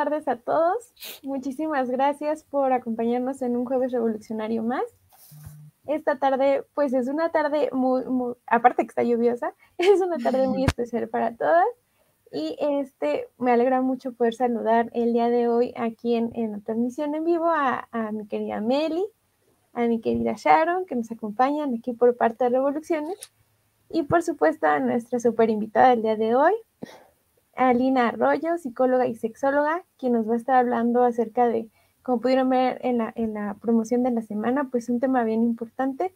tardes a todos. Muchísimas gracias por acompañarnos en un jueves revolucionario más. Esta tarde, pues es una tarde muy, muy, aparte que está lluviosa, es una tarde muy especial para todas. Y este, me alegra mucho poder saludar el día de hoy aquí en, en la transmisión en vivo a, a, mi querida Meli, a mi querida Sharon, que nos acompañan aquí por parte de Revoluciones, y por supuesto a nuestra super invitada del día de hoy, Alina Arroyo, psicóloga y sexóloga, quien nos va a estar hablando acerca de, como pudieron ver en la, en la promoción de la semana, pues un tema bien importante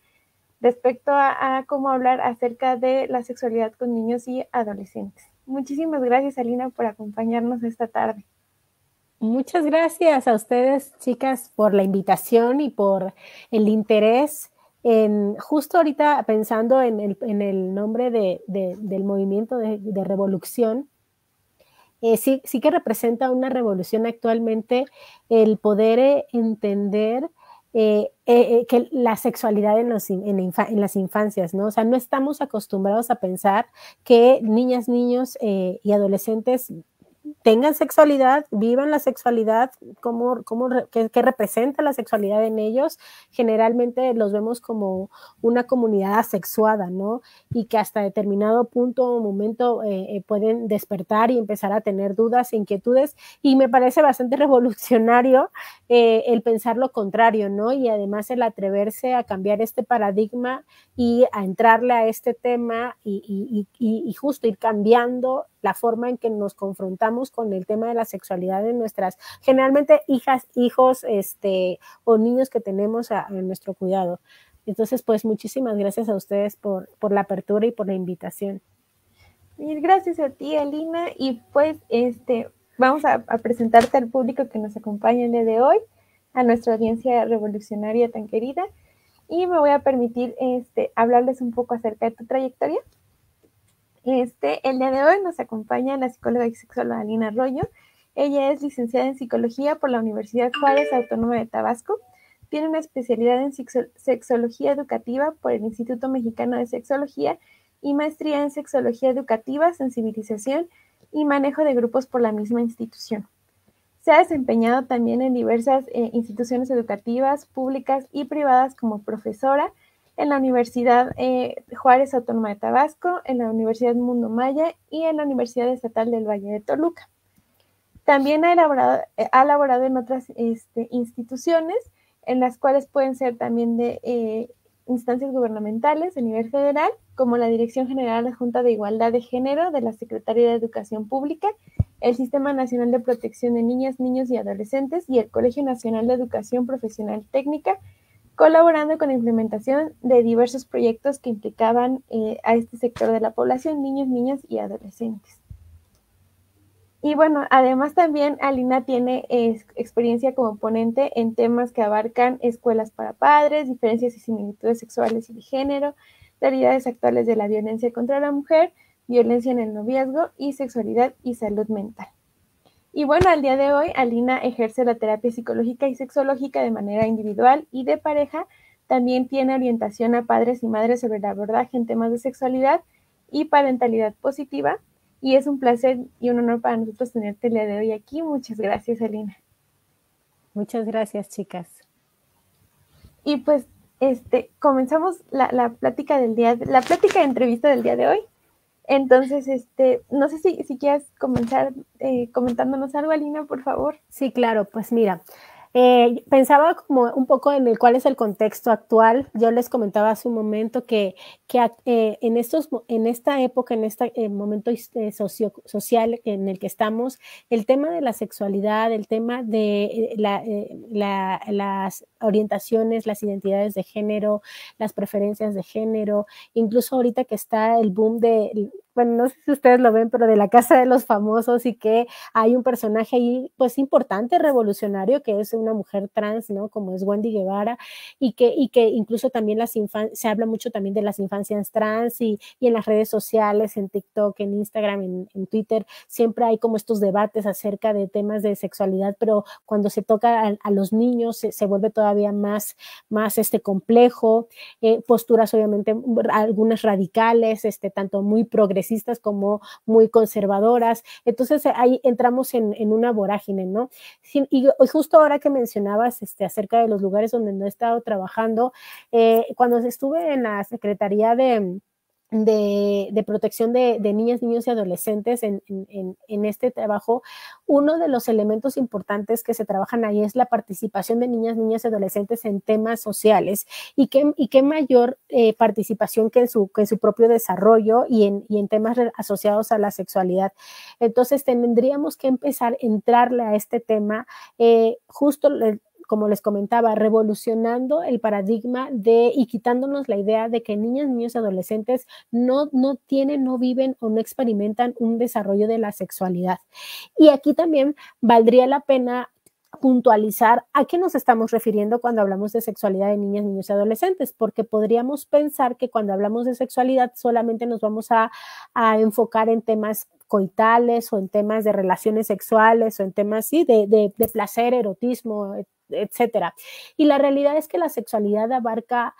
respecto a, cómo hablar acerca de la sexualidad con niños y adolescentes. Muchísimas gracias, Alina, por acompañarnos esta tarde. Muchas gracias a ustedes, chicas, por la invitación y por el interés en, justo ahorita pensando en el, en el nombre de, de, del movimiento de revolución, eh, sí, sí, que representa una revolución actualmente el poder eh, entender eh, eh, que la sexualidad en, los, en, en, las infancias, ¿no? O sea, no estamos acostumbrados a pensar que niñas, niños y adolescentes tengan sexualidad, vivan la sexualidad, cómo, cómo, qué, qué, representa la sexualidad en ellos. Generalmente los vemos como una comunidad asexuada, ¿no? Y que hasta determinado punto o momento eh, pueden despertar y empezar a tener dudas e inquietudes. Y me parece bastante revolucionario eh, el pensar lo contrario, ¿no? Y además el atreverse a cambiar este paradigma y a entrarle a este tema y, y, y, y justo ir cambiando la forma en que nos confrontamos con el tema de la sexualidad de nuestras, generalmente hijas, hijos, este, o niños que tenemos a, a nuestro cuidado. Entonces, pues muchísimas gracias a ustedes por, por la apertura y por la invitación. Mil gracias a ti, Alina. Y pues, este, vamos a, a, presentarte al público que nos acompaña el día de hoy, a nuestra audiencia revolucionaria tan querida. Y me voy a permitir este, hablarles un poco acerca de tu trayectoria. Este, el día de hoy nos acompaña la psicóloga y sexóloga Alina Arroyo. Ella es licenciada en psicología por la Universidad Juárez Autónoma de Tabasco. Tiene una especialidad en sexología educativa por el Instituto Mexicano de Sexología y maestría en sexología educativa, sensibilización y manejo de grupos por la misma institución. Se ha desempeñado también en diversas eh, instituciones educativas, públicas y privadas como profesora, en la Universidad eh, Juárez Autónoma de Tabasco, en la Universidad Mundo Maya y en la Universidad Estatal del Valle de Toluca. También ha elaborado, ha elaborado en otras este, instituciones, en las cuales pueden ser también de eh, instancias gubernamentales a nivel federal, como la Dirección General de Junta de Igualdad de Género de la Secretaría de Educación Pública, el Sistema Nacional de Protección de Niñas, Niños y Adolescentes y el Colegio Nacional de Educación Profesional Técnica, colaborando con la implementación de diversos proyectos que implicaban eh, a este sector de la población, niños, niñas y adolescentes. Y bueno, además también Alina tiene experiencia como ponente en temas que abarcan escuelas para padres, diferencias y similitudes sexuales y de género, realidades actuales de la violencia contra la mujer, violencia en el noviazgo y sexualidad y salud mental. Y bueno, al día de hoy, Alina ejerce la terapia psicológica y sexológica de manera individual y de pareja. También tiene orientación a padres y madres sobre el abordaje en temas de sexualidad y parentalidad positiva. Y es un placer y un honor para nosotros tenerte el día de hoy aquí. Muchas gracias, Alina. Muchas gracias, chicas. Y pues, este, comenzamos la, la plática del día, la plática de entrevista del día de hoy. Entonces, este, no sé si, si quieres comenzar eh, comentándonos algo, Alina, por favor. Sí, claro, pues mira, eh, pensaba como un poco en el cuál es el contexto actual. Yo les comentaba hace un momento que, que eh, en, estos, en esta época, en este eh, momento eh, socio, social en el que estamos, el tema de la sexualidad, el tema de eh, la, la, las orientaciones, las identidades de género, las preferencias de género, incluso ahorita que está el boom de bueno, no sé si ustedes lo ven, pero de la Casa de los Famosos y que hay un personaje ahí, pues importante, revolucionario, que es una mujer trans, ¿no? Como es Wendy Guevara, y que, y que incluso también las se habla mucho también de las infancias trans y, y, en las redes sociales, en TikTok, en Instagram, en, en, Twitter, siempre hay como estos debates acerca de temas de sexualidad, pero cuando se toca a, a los niños se, se, vuelve todavía más, más este complejo, eh, posturas obviamente algunas radicales, este, tanto muy progresivas, como muy conservadoras. Entonces ahí entramos en, una vorágine, ¿no? Y, justo ahora que mencionabas este, acerca de los lugares donde no he estado trabajando, eh, cuando estuve en la Secretaría de de, protección de, niñas, niños y adolescentes en, este trabajo, uno de los elementos importantes que se trabajan ahí es la participación de niñas, niñas y adolescentes en temas sociales y qué, y mayor eh, participación que en, su, que en su propio desarrollo y en, y en temas asociados a la sexualidad. Entonces tendríamos que empezar a entrarle a este tema eh, justo como les comentaba, revolucionando el paradigma de y quitándonos la idea de que niñas, niños y adolescentes no, no tienen, no viven o no experimentan un desarrollo de la sexualidad. Y aquí también valdría la pena puntualizar a qué nos estamos refiriendo cuando hablamos de sexualidad de niñas, niños y adolescentes, porque podríamos pensar que cuando hablamos de sexualidad solamente nos vamos a, a enfocar en temas coitales o en temas de relaciones sexuales o en temas de, de, placer, erotismo, etcétera. Y la realidad es que la sexualidad abarca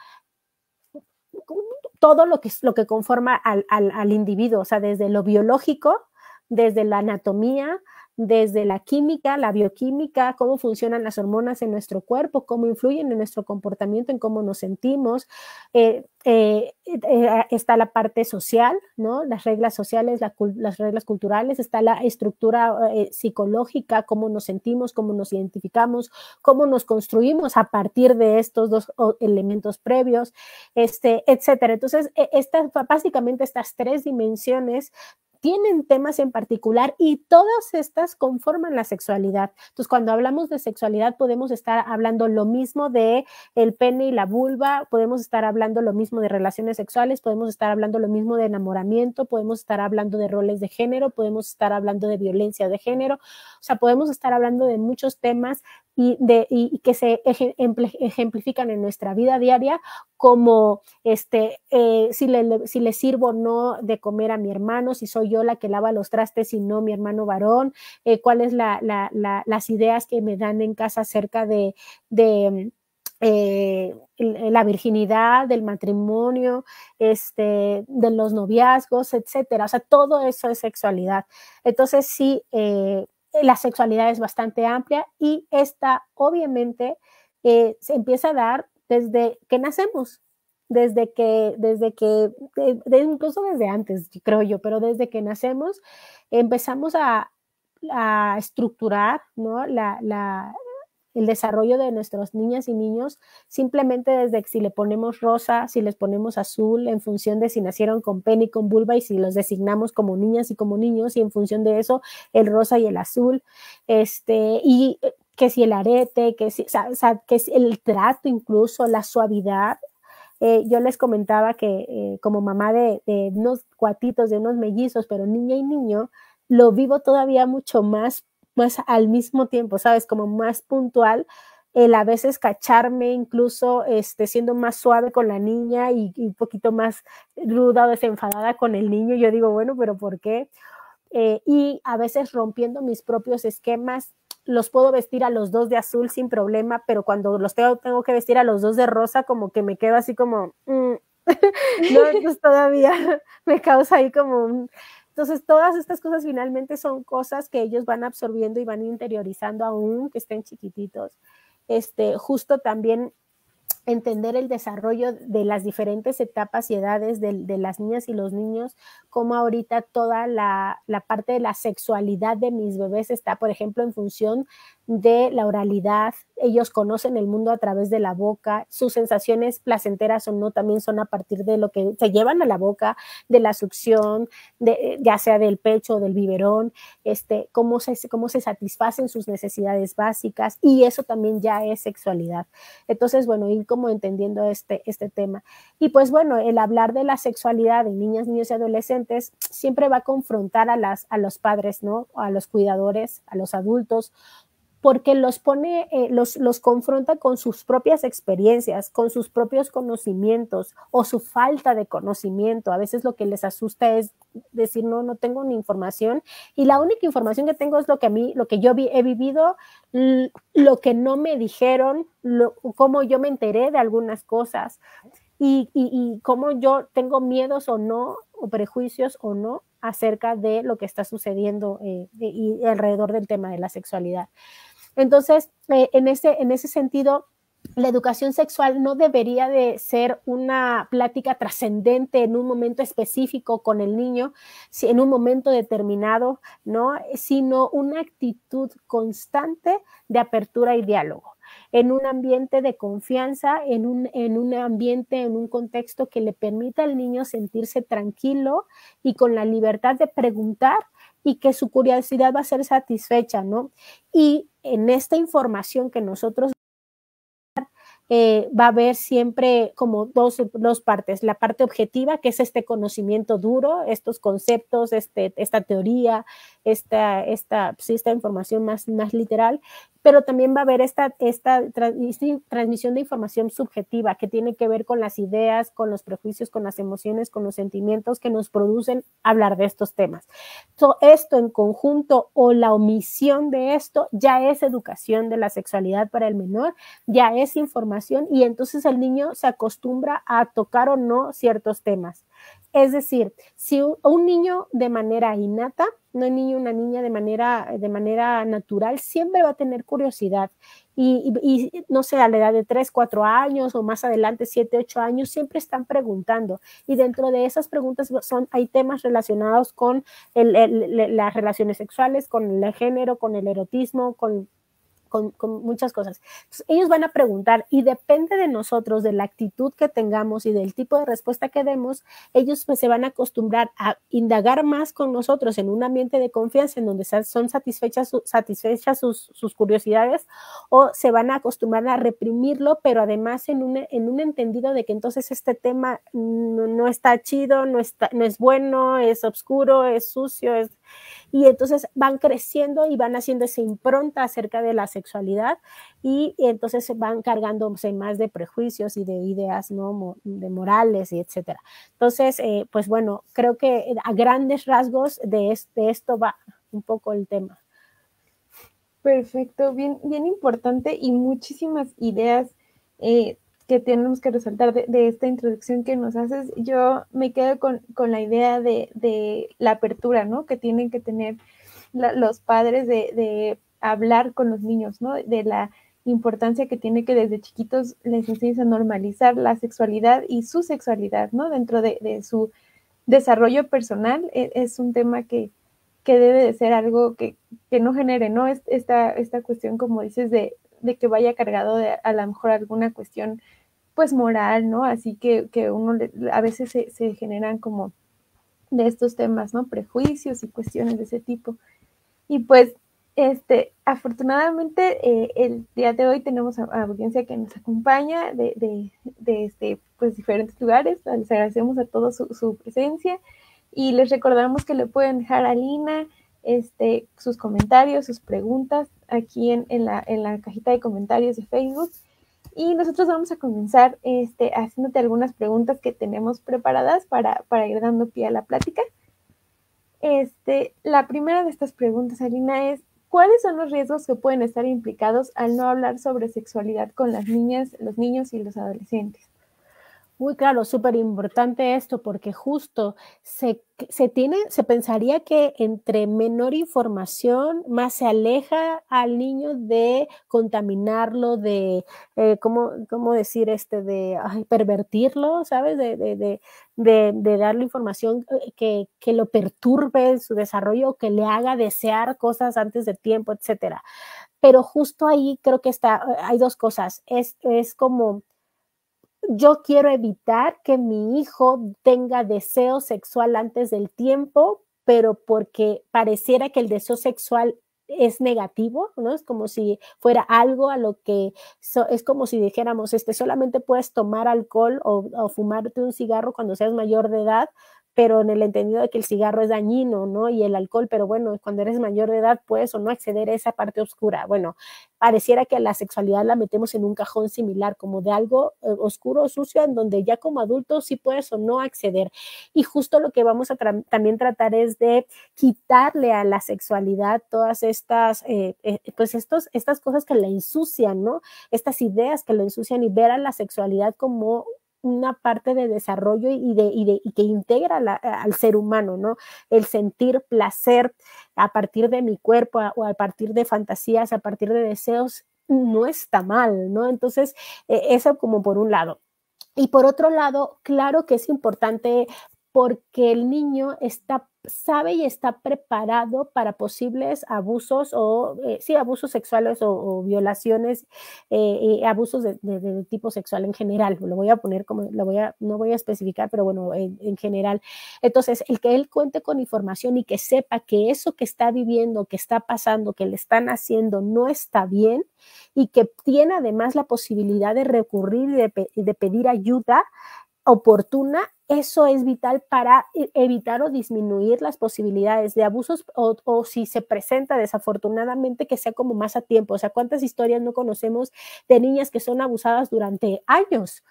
todo lo que, lo que conforma al, al, al individuo, o sea, desde lo biológico, desde la anatomía, desde la química, la bioquímica, cómo funcionan las hormonas en nuestro cuerpo, cómo influyen en nuestro comportamiento, en cómo nos sentimos. Eh, eh, eh, está la parte social, ¿no? Las reglas sociales, las reglas culturales, está la estructura psicológica, cómo nos sentimos, cómo nos identificamos, cómo nos construimos a partir de estos dos elementos previos, este, etcétera. Entonces, e, estas, básicamente estas tres dimensiones tienen temas en particular y todas estas conforman la sexualidad. Entonces, cuando hablamos de sexualidad, podemos estar hablando lo mismo de el pene y la vulva, podemos estar hablando lo mismo de relaciones sexuales, podemos estar hablando lo mismo de enamoramiento, podemos estar hablando de roles de género, podemos estar hablando de violencia de género, o sea, podemos estar hablando de muchos temas y, que se ejemplifican en nuestra vida diaria, como este, eh, si, le, si le sirvo o no de comer a mi hermano, si soy yo la que lava los trastes y no mi hermano varón, eh, cuáles la, la, las ideas que me dan en casa acerca de, de eh, la virginidad, del matrimonio, este, de los noviazgos, etcétera. O sea, todo eso es sexualidad. Entonces, sí, la sexualidad es bastante amplia y esta obviamente eh, se empieza a dar desde que nacemos, desde que, desde que, incluso desde antes, creo yo, pero desde que nacemos empezamos a, a estructurar ¿no? la, el desarrollo de nuestras niñas y niños simplemente desde si le ponemos rosa, si les ponemos azul, en función de si nacieron con pene y con vulva y si los designamos como niñas y como niños y en función de eso el rosa y el azul, este, y eh, que si el arete, que si, que el trato incluso, la suavidad. Eh, yo les comentaba que eh, como mamá de, de unos cuatitos, de unos mellizos, pero niña y niño, lo vivo todavía mucho más más al mismo tiempo, ¿sabes? Como más puntual, el a veces cacharme incluso este, siendo más suave con la niña y, un poquito más ruda o desenfadada con el niño. Yo digo, bueno, pero ¿por qué? Eh, y a veces rompiendo mis propios esquemas, los puedo vestir a los dos de azul sin problema, pero cuando los tengo, tengo que vestir a los dos de rosa, como que me quedo así como, mm". no, pues todavía me causa ahí como un, entonces, todas estas cosas finalmente son cosas que ellos van absorbiendo y van interiorizando aún que estén chiquititos. Este, justo también entender el desarrollo de las diferentes etapas y edades de, las niñas y los niños, como ahorita toda la, la, parte de la sexualidad de mis bebés está, por ejemplo, en función de la oralidad, ellos conocen el mundo a través de la boca, sus sensaciones placenteras o no también son a partir de lo que se llevan a la boca, de la succión, de, ya sea del pecho o del biberón, este, cómo, se, cómo se satisfacen sus necesidades básicas y eso también ya es sexualidad. Entonces, bueno, ir como entendiendo este, este tema. Y pues bueno, el hablar de la sexualidad de niñas, niños y adolescentes siempre va a confrontar a, las, a los padres, ¿no? A los cuidadores, a los adultos, porque los pone, eh, los, los confronta con sus propias experiencias, con sus propios conocimientos o su falta de conocimiento. A veces lo que les asusta es decir, no, no tengo ni información y la única información que tengo es lo que a mí, lo que yo he vivido, lo que no me dijeron, cómo yo me enteré de algunas cosas. y, y, cómo yo tengo miedos o no, o prejuicios o no acerca de lo que está sucediendo eh, y alrededor del tema de la sexualidad. Entonces, eh, en, ese, en ese sentido, la educación sexual no debería de ser una plática trascendente en un momento específico con el niño, en un momento determinado, ¿no? Sino una actitud constante de apertura y diálogo en un ambiente de confianza, en un, en un ambiente, en un contexto que le permita al niño sentirse tranquilo y con la libertad de preguntar y que su curiosidad va a ser satisfecha, ¿no? Y en esta información que nosotros eh, va a haber siempre como dos, dos, partes. La parte objetiva, que es este conocimiento duro, estos conceptos, este, esta teoría, esta, esta, sí, esta información más, más literal, pero también va a haber esta, esta transmisión de información subjetiva que tiene que ver con las ideas, con los prejuicios, con las emociones, con los sentimientos que nos producen hablar de estos temas. esto en conjunto o la omisión de esto ya es educación de la sexualidad para el menor, ya es información y entonces el niño se acostumbra a tocar o no ciertos temas. Es decir, si un niño de manera innata, no niño una niña de manera, de manera natural, siempre va a tener curiosidad. Y, no sé, a la edad de 3, 4 años o más adelante, 7, 8 años, siempre están preguntando. Y dentro de esas preguntas son, hay temas relacionados con las relaciones sexuales, con el género, con el erotismo, con con, muchas cosas. ellos van a preguntar y depende de nosotros, de la actitud que tengamos y del tipo de respuesta que demos, ellos pues se van a acostumbrar a indagar más con nosotros en un ambiente de confianza en donde son satisfechas, satisfechas sus, sus curiosidades o se van a acostumbrar a reprimirlo, pero además en un, en un entendido de que entonces este tema no, no está chido, no, está, no es bueno, es oscuro, es sucio, es y entonces van creciendo y van haciendo esa impronta acerca de la sexualidad y, entonces van cargándose más de prejuicios y de ideas ¿no? de morales y etcétera. Entonces, eh, pues bueno, creo que a grandes rasgos de, este, esto va un poco el tema. Perfecto, bien, bien importante y muchísimas ideas eh, que tenemos que resaltar de, esta introducción que nos haces, yo me quedo con, la idea de, la apertura, ¿no? Que tienen que tener los padres de, hablar con los niños, ¿no? De la importancia que tiene que desde chiquitos les enseñes a normalizar la sexualidad y su sexualidad, ¿no? Dentro de, su desarrollo personal e, es, un tema que, debe de ser algo que, no genere, ¿no? Esta, esta cuestión, como dices, de, de que vaya cargado de a lo mejor alguna cuestión pues moral, ¿no? Así que, que uno a veces se, generan como de estos temas, ¿no? Prejuicios y cuestiones de ese tipo. Y pues, este, afortunadamente, eh, el día de hoy tenemos a, audiencia que nos acompaña de, de, este, pues, diferentes lugares. Les agradecemos a todos su, presencia y les recordamos que le pueden dejar a Lina este, sus comentarios, sus preguntas aquí en, en, la, en la cajita de comentarios de Facebook. Y nosotros vamos a comenzar este, haciéndote algunas preguntas que tenemos preparadas para, para ir dando pie a la plática. Este, la primera de estas preguntas, Alina, es ¿cuáles son los riesgos que pueden estar implicados al no hablar sobre sexualidad con las niñas, los niños y los adolescentes? Muy claro, súper importante esto porque justo se, se, tiene, se pensaría que entre menor información más se aleja al niño de contaminarlo, de, eh, ¿cómo, ¿cómo, decir? Este, de pervertirlo, ¿sabes? De, de, de, de, darle información eh, que, que lo perturbe en su desarrollo, que le haga desear cosas antes de tiempo, etcétera. Pero justo ahí creo que está, hay dos cosas. Es, es como yo quiero evitar que mi hijo tenga deseo sexual antes del tiempo, pero porque pareciera que el deseo sexual es negativo, ¿no? Es como si fuera algo a lo que es como si dijéramos, este, solamente puedes tomar alcohol o, o, fumarte un cigarro cuando seas mayor de edad, pero en el entendido de que el cigarro es dañino, ¿no? Y el alcohol, pero bueno, cuando eres mayor de edad puedes o no acceder a esa parte oscura. Bueno, pareciera que la sexualidad la metemos en un cajón similar, como de algo eh, oscuro o sucio, en donde ya como adultos sí puedes o no acceder. Y justo lo que vamos a también tratar es de quitarle a la sexualidad todas estas, eh, eh, pues estos, estas cosas que la ensucian, ¿no? Estas ideas que la ensucian y ver a la sexualidad como una parte de desarrollo y, de, y, de, y que integra al ser humano, ¿no? El sentir placer a partir de mi cuerpo o a partir de fantasías, a partir de deseos, no está mal, ¿no? Entonces, e, eso como por un lado. Y por otro lado, claro que es importante porque el niño está sabe y está preparado para posibles abusos o, eh, sí, abusos sexuales o, violaciones, eh, abusos de, tipo sexual en general. Lo voy a poner como, lo voy a, no voy a especificar, pero bueno, en, en, general. Entonces, el que él cuente con información y que sepa que eso que está viviendo, que está pasando, que le están haciendo, no está bien y que tiene además la posibilidad de recurrir y de pedir ayuda oportuna, eso es vital para e, evitar o disminuir las posibilidades de abusos o, si se presenta desafortunadamente que sea como más a tiempo. O sea, ¿cuántas historias no conocemos de niñas que son abusadas durante años?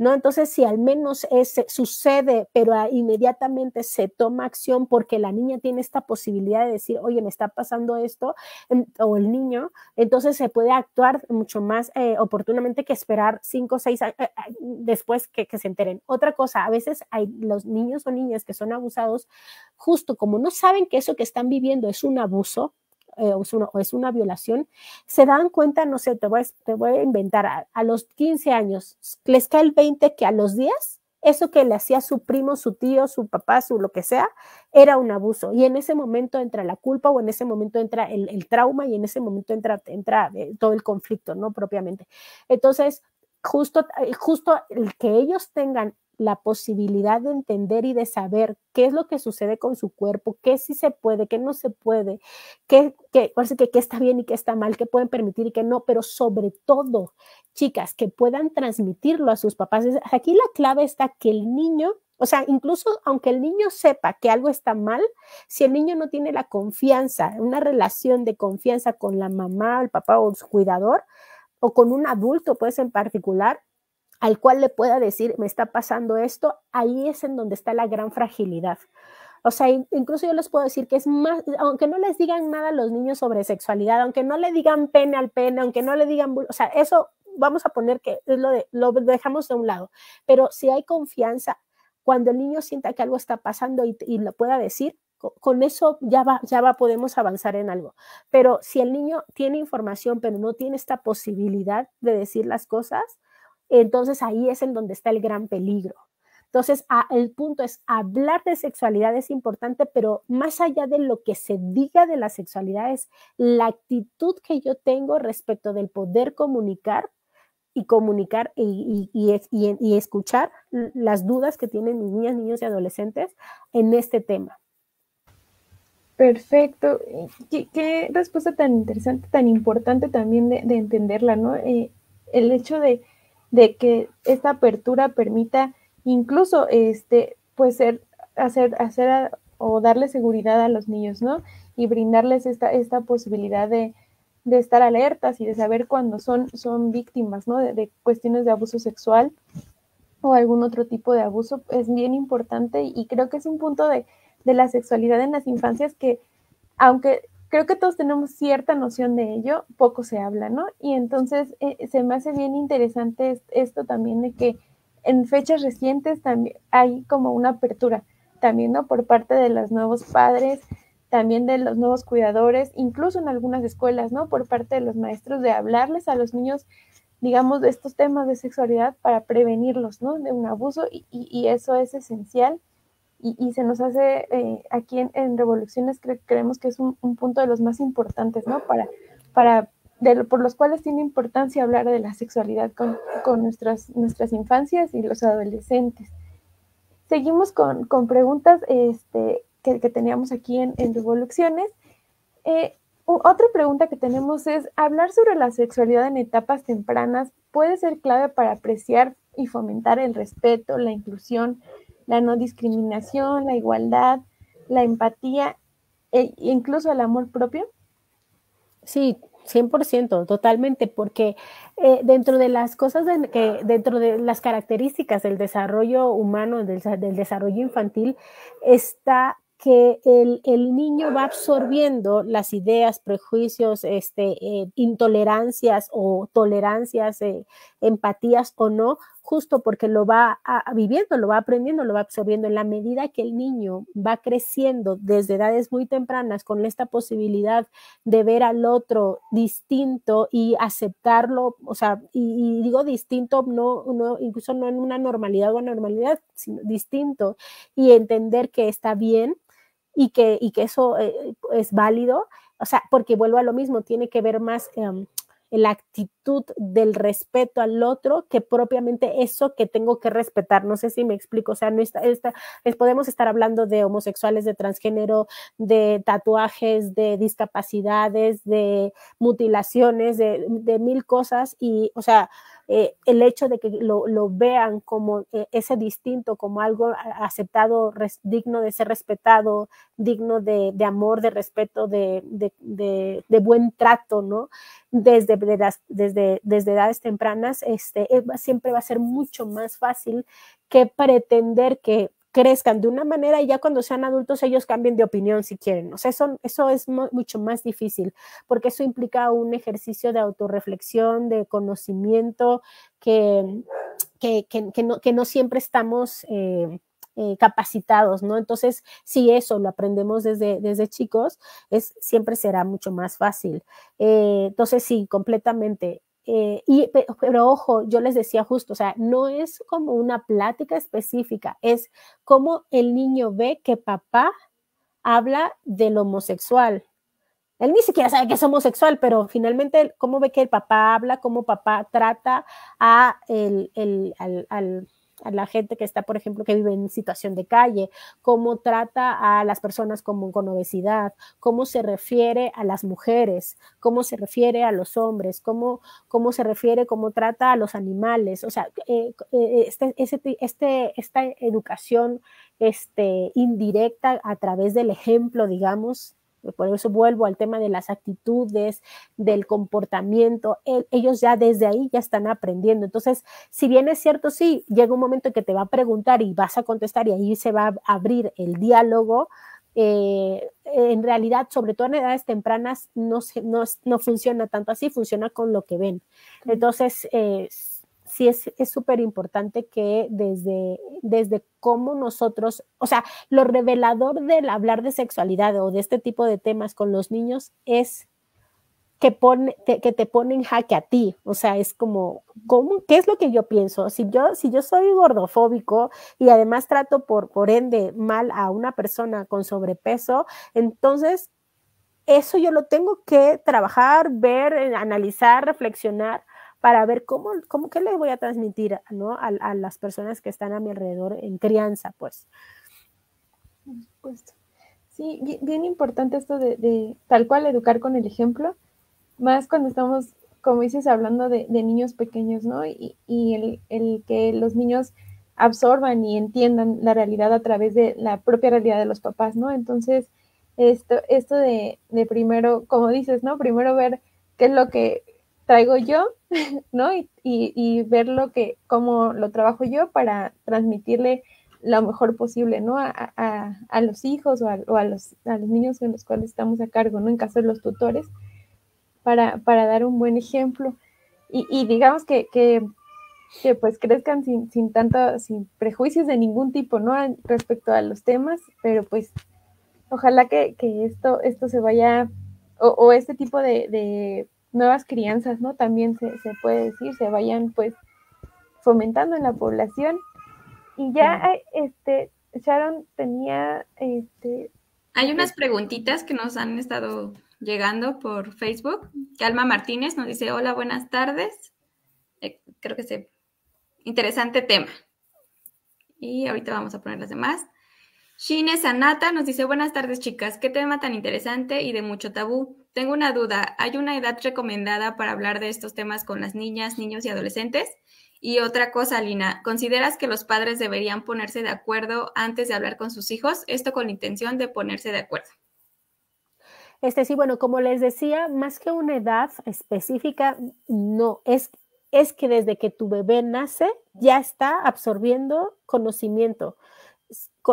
¿No? Entonces, si al menos ese sucede, pero inmediatamente se toma acción porque la niña tiene esta posibilidad de decir, oye, me está pasando esto, o el niño, entonces se puede actuar mucho más eh, oportunamente que esperar cinco o seis años eh, después que, se enteren. Otra cosa, a veces hay los niños o niñas que son abusados, justo como no saben que eso que están viviendo es un abuso, eh, o, es una, violación, se dan cuenta, no sé, te voy, te voy a inventar, a, los 15 años, les cae el 20 que a los 10 eso que le hacía su primo, su tío, su papá, su lo que sea, era un abuso. Y en ese momento entra la culpa o en ese momento entra el, trauma y en ese momento entra, entra eh, todo el conflicto, ¿no? Propiamente. Entonces, justo, eh, justo el que ellos tengan la posibilidad de entender y de saber qué es lo que sucede con su cuerpo, qué sí se puede, qué no se puede, qué, qué, que, qué está bien y qué está mal, qué pueden permitir y qué no, pero sobre todo, chicas, que puedan transmitirlo a sus papás. Aquí la clave está que el niño o sea, incluso aunque el niño sepa que algo está mal, si el niño no tiene la confianza, una relación de confianza con la mamá, el papá o su cuidador, o con un adulto, pues en particular, al cual le pueda decir, me está pasando esto, ahí es en donde está la gran fragilidad. O sea, incluso yo les puedo decir que es más, aunque no les digan nada a los niños sobre sexualidad, aunque no le digan pene al pene, aunque no le digan, o sea, eso vamos a poner que lo de, lo dejamos de un lado. Pero si hay confianza, cuando el niño sienta que algo está pasando y, y lo pueda decir, con eso ya va, ya va, podemos avanzar en algo. Pero si el niño tiene información, pero no tiene esta posibilidad de decir las cosas, entonces ahí es en donde está el gran peligro. Entonces, el punto es, hablar de sexualidad es importante, pero más allá de lo que se diga de la sexualidad es la actitud que yo tengo respecto del poder comunicar y comunicar y, y, escuchar las dudas que tienen niñas, niños y adolescentes en este tema. Perfecto. Qué, respuesta tan interesante, tan importante también de, entenderla, ¿no? Eh, el hecho de de que esta apertura permita incluso este pues ser hacer hacer o darle seguridad a los niños, ¿no? Y brindarles esta, esta posibilidad de, de estar alertas y de saber cuando son, son víctimas, ¿no? De, cuestiones de abuso sexual o algún otro tipo de abuso es bien importante y creo que es un punto de, de la sexualidad en las infancias que, aunque creo que todos tenemos cierta noción de ello, poco se habla, ¿no? Y entonces eh, se me hace bien interesante esto también de que en fechas recientes también hay como una apertura también, ¿no? Por parte de los nuevos padres, también de los nuevos cuidadores, incluso en algunas escuelas, ¿no? Por parte de los maestros de hablarles a los niños, digamos, de estos temas de sexualidad para prevenirlos, ¿no? De un abuso y, y eso es esencial y, se nos hace eh, aquí en, Revoluciones, creemos que es un, punto de los más importantes, ¿no? Para, para por los cuales tiene importancia hablar de la sexualidad con, con nuestras, nuestras infancias y los adolescentes. Seguimos con, con preguntas este, que, que, teníamos aquí en, en Revoluciones. Eh, otra pregunta que tenemos es, ¿hablar sobre la sexualidad en etapas tempranas puede ser clave para apreciar y fomentar el respeto, la inclusión, la no discriminación, la igualdad, la empatía e incluso el amor propio? Sí, 100%, totalmente, porque eh, dentro de las cosas que, dentro de las características del desarrollo humano, del, desarrollo infantil, está que el, niño va absorbiendo las ideas, prejuicios, este, eh, intolerancias o tolerancias, eh, empatías o no, justo porque lo va viviendo, lo va aprendiendo, lo va absorbiendo. En la medida que el niño va creciendo desde edades muy tempranas con esta posibilidad de ver al otro distinto y aceptarlo, o sea, y, digo distinto, no, no, incluso no en una normalidad o anormalidad, sino distinto, y entender que está bien y que, y que eso eh, es válido, o sea, porque vuelvo a lo mismo, tiene que ver más em, la actitud del respeto al otro que propiamente eso que tengo que respetar. No sé si me explico, o sea, no está, podemos estar hablando de homosexuales, de transgénero, de tatuajes, de discapacidades, de mutilaciones, de, de mil cosas y, o sea, eh, el hecho de que lo, vean como eh, ese distinto, como algo aceptado, digno de ser respetado, digno de, amor, de respeto, de, buen trato, ¿no? Desde, desde, desde edades tempranas, este, siempre va a ser mucho más fácil que pretender que crezcan de una manera y ya cuando sean adultos ellos cambien de opinión si quieren. O sea, eso, eso es mucho más difícil porque eso implica un ejercicio de autorreflexión, de conocimiento que, que, que, no, que no, siempre estamos... Eh, eh, capacitados, ¿no? Entonces, si eso lo aprendemos desde, desde chicos, es, siempre será mucho más fácil. Eh, entonces, sí, completamente. Eh, y, pero, ojo, yo les decía justo, o sea, no es como una plática específica, es como el niño ve que papá habla del homosexual. Él ni siquiera sabe que es homosexual, pero finalmente, ¿cómo ve que el papá habla, cómo papá trata a el, el, al a la gente que está, por ejemplo, que vive en situación de calle, cómo trata a las personas con, obesidad, cómo se refiere a las mujeres, cómo se refiere a los hombres, cómo, cómo se refiere, cómo trata a los animales. O sea, eh, eh, este, este, esta educación este, indirecta a través del ejemplo, digamos, por eso vuelvo al tema de las actitudes, del comportamiento. E, ellos ya desde ahí ya están aprendiendo. Entonces, si bien es cierto, sí, llega un momento que te va a preguntar y vas a contestar y ahí se va a abrir el diálogo. Eh, en realidad, sobre todo en edades tempranas, no, no, funciona tanto así, funciona con lo que ven. Entonces, eh, sí es súper importante que desde, desde cómo nosotros, o sea, lo revelador del hablar de sexualidad o de este tipo de temas con los niños es que, pone, que te ponen jaque a ti. O sea, es como, ¿cómo, ¿qué es lo que yo pienso? Si yo, si yo soy gordofóbico y además trato por, por ende mal a una persona con sobrepeso, entonces eso yo lo tengo que trabajar, ver, analizar, reflexionar para ver cómo, cómo qué le voy a transmitir ¿no? a, las personas que están a mi alrededor en crianza, pues. Sí, bien importante esto de, tal cual educar con el ejemplo, más cuando estamos, como dices, hablando de, niños pequeños, ¿no? Y, el, el, que los niños absorban y entiendan la realidad a través de la propia realidad de los papás, ¿no? Entonces, esto, esto de, de primero, como dices, ¿no? Primero ver qué es lo que traigo yo, ¿no? Y, y, ver lo que, cómo lo trabajo yo para transmitirle lo mejor posible, ¿no? A, a, los hijos o, a, o a, los, a los niños en los cuales estamos a cargo, ¿no? En caso de los tutores, para, para dar un buen ejemplo. Y, y digamos que, que, que, pues crezcan sin, sin tanto, sin prejuicios de ningún tipo, ¿no? Respecto a los temas, pero pues ojalá que, que esto, esto se vaya, o, o este tipo de nuevas crianzas, ¿no? También se, puede decir, se vayan pues fomentando en la población. Y ya, este, Sharon tenía, este... Hay unas preguntitas que nos han estado llegando por Facebook. Alma Martínez nos dice, hola, buenas tardes. Eh, creo que es interesante tema. Y ahorita vamos a poner las demás. Shine Sanata nos dice, buenas tardes chicas, qué tema tan interesante y de mucho tabú. Tengo una duda, ¿hay una edad recomendada para hablar de estos temas con las niñas, niños y adolescentes? Y otra cosa, Lina, ¿consideras que los padres deberían ponerse de acuerdo antes de hablar con sus hijos? Esto con intención de ponerse de acuerdo. Este sí, bueno, como les decía, más que una edad específica, no, es, es que desde que tu bebé nace ya está absorbiendo conocimiento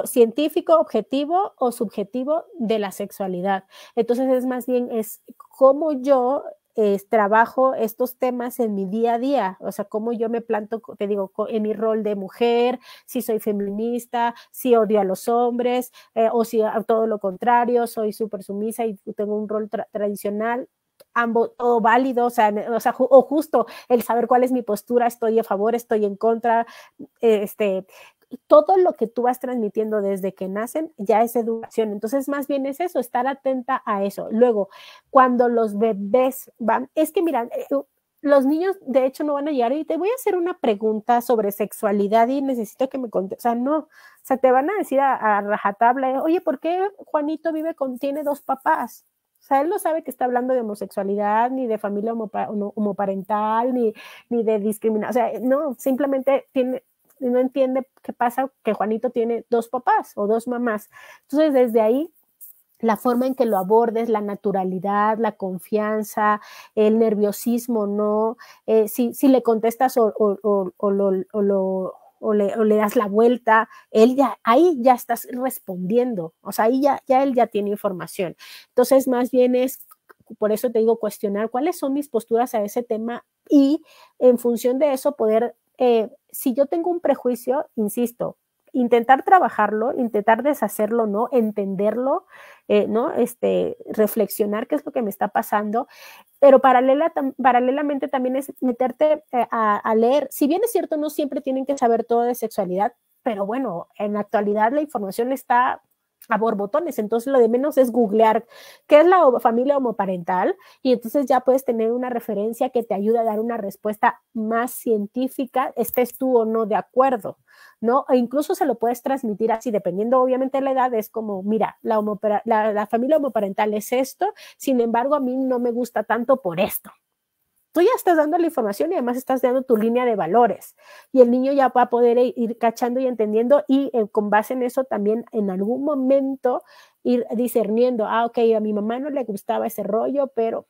científico, objetivo o subjetivo de la sexualidad. Entonces es más bien es cómo yo trabajo estos temas en mi día a día, o sea, cómo yo me planto, te digo, en mi rol de mujer, si soy feminista, si odio a los hombres, eh, o si a todo lo contrario, soy súper sumisa y tengo un rol tradicional, ambos, todo válido, o sea, o sea, o justo el saber cuál es mi postura, estoy a favor, estoy en contra, este, todo lo que tú vas transmitiendo desde que nacen ya es educación. Entonces, más bien es eso, estar atenta a eso. Luego, cuando los bebés van, es que mira, eh, los niños de hecho no van a llegar y te voy a hacer una pregunta sobre sexualidad y necesito que me contestes. O sea, no, o sea, te van a decir a, rajatabla, oye, ¿por qué Juanito vive con, tiene dos papás? O sea, él no sabe que está hablando de homosexualidad, ni de familia homoparental, ni, ni de discriminación. O sea, no, simplemente tiene, no entiende qué pasa que Juanito tiene dos papás o dos mamás. Entonces, desde ahí la forma en que lo abordes, la naturalidad, la confianza, el nerviosismo, ¿no? Eh, si, le contestas o, le, das la vuelta, él ya, ahí ya estás respondiendo, o sea, ahí ya, ya él ya tiene información. Entonces, más bien es, por eso te digo, cuestionar cuáles son mis posturas a ese tema y en función de eso poder eh, si yo tengo un prejuicio, insisto, intentar trabajarlo, intentar deshacerlo, ¿no? Entenderlo, eh, ¿no? Este, reflexionar qué es lo que me está pasando, pero paralela, paralelamente también es meterte eh, a, a, leer. Si bien es cierto, no siempre tienen que saber todo de sexualidad, pero bueno, en la actualidad la información está a borbotones. Entonces, lo de menos es googlear qué es la familia homoparental y entonces ya puedes tener una referencia que te ayude a dar una respuesta más científica, estés tú o no de acuerdo, ¿no? E incluso se lo puedes transmitir así, dependiendo obviamente de la edad, es como, mira, la, la familia homoparental es esto, sin embargo, a mí no me gusta tanto por esto, tú ya estás dando la información y además estás dando tu línea de valores. Y el niño ya va a poder ir cachando y entendiendo y eh, con base en eso también en algún momento ir discerniendo, ah, ok, a mi mamá no le gustaba ese rollo, pero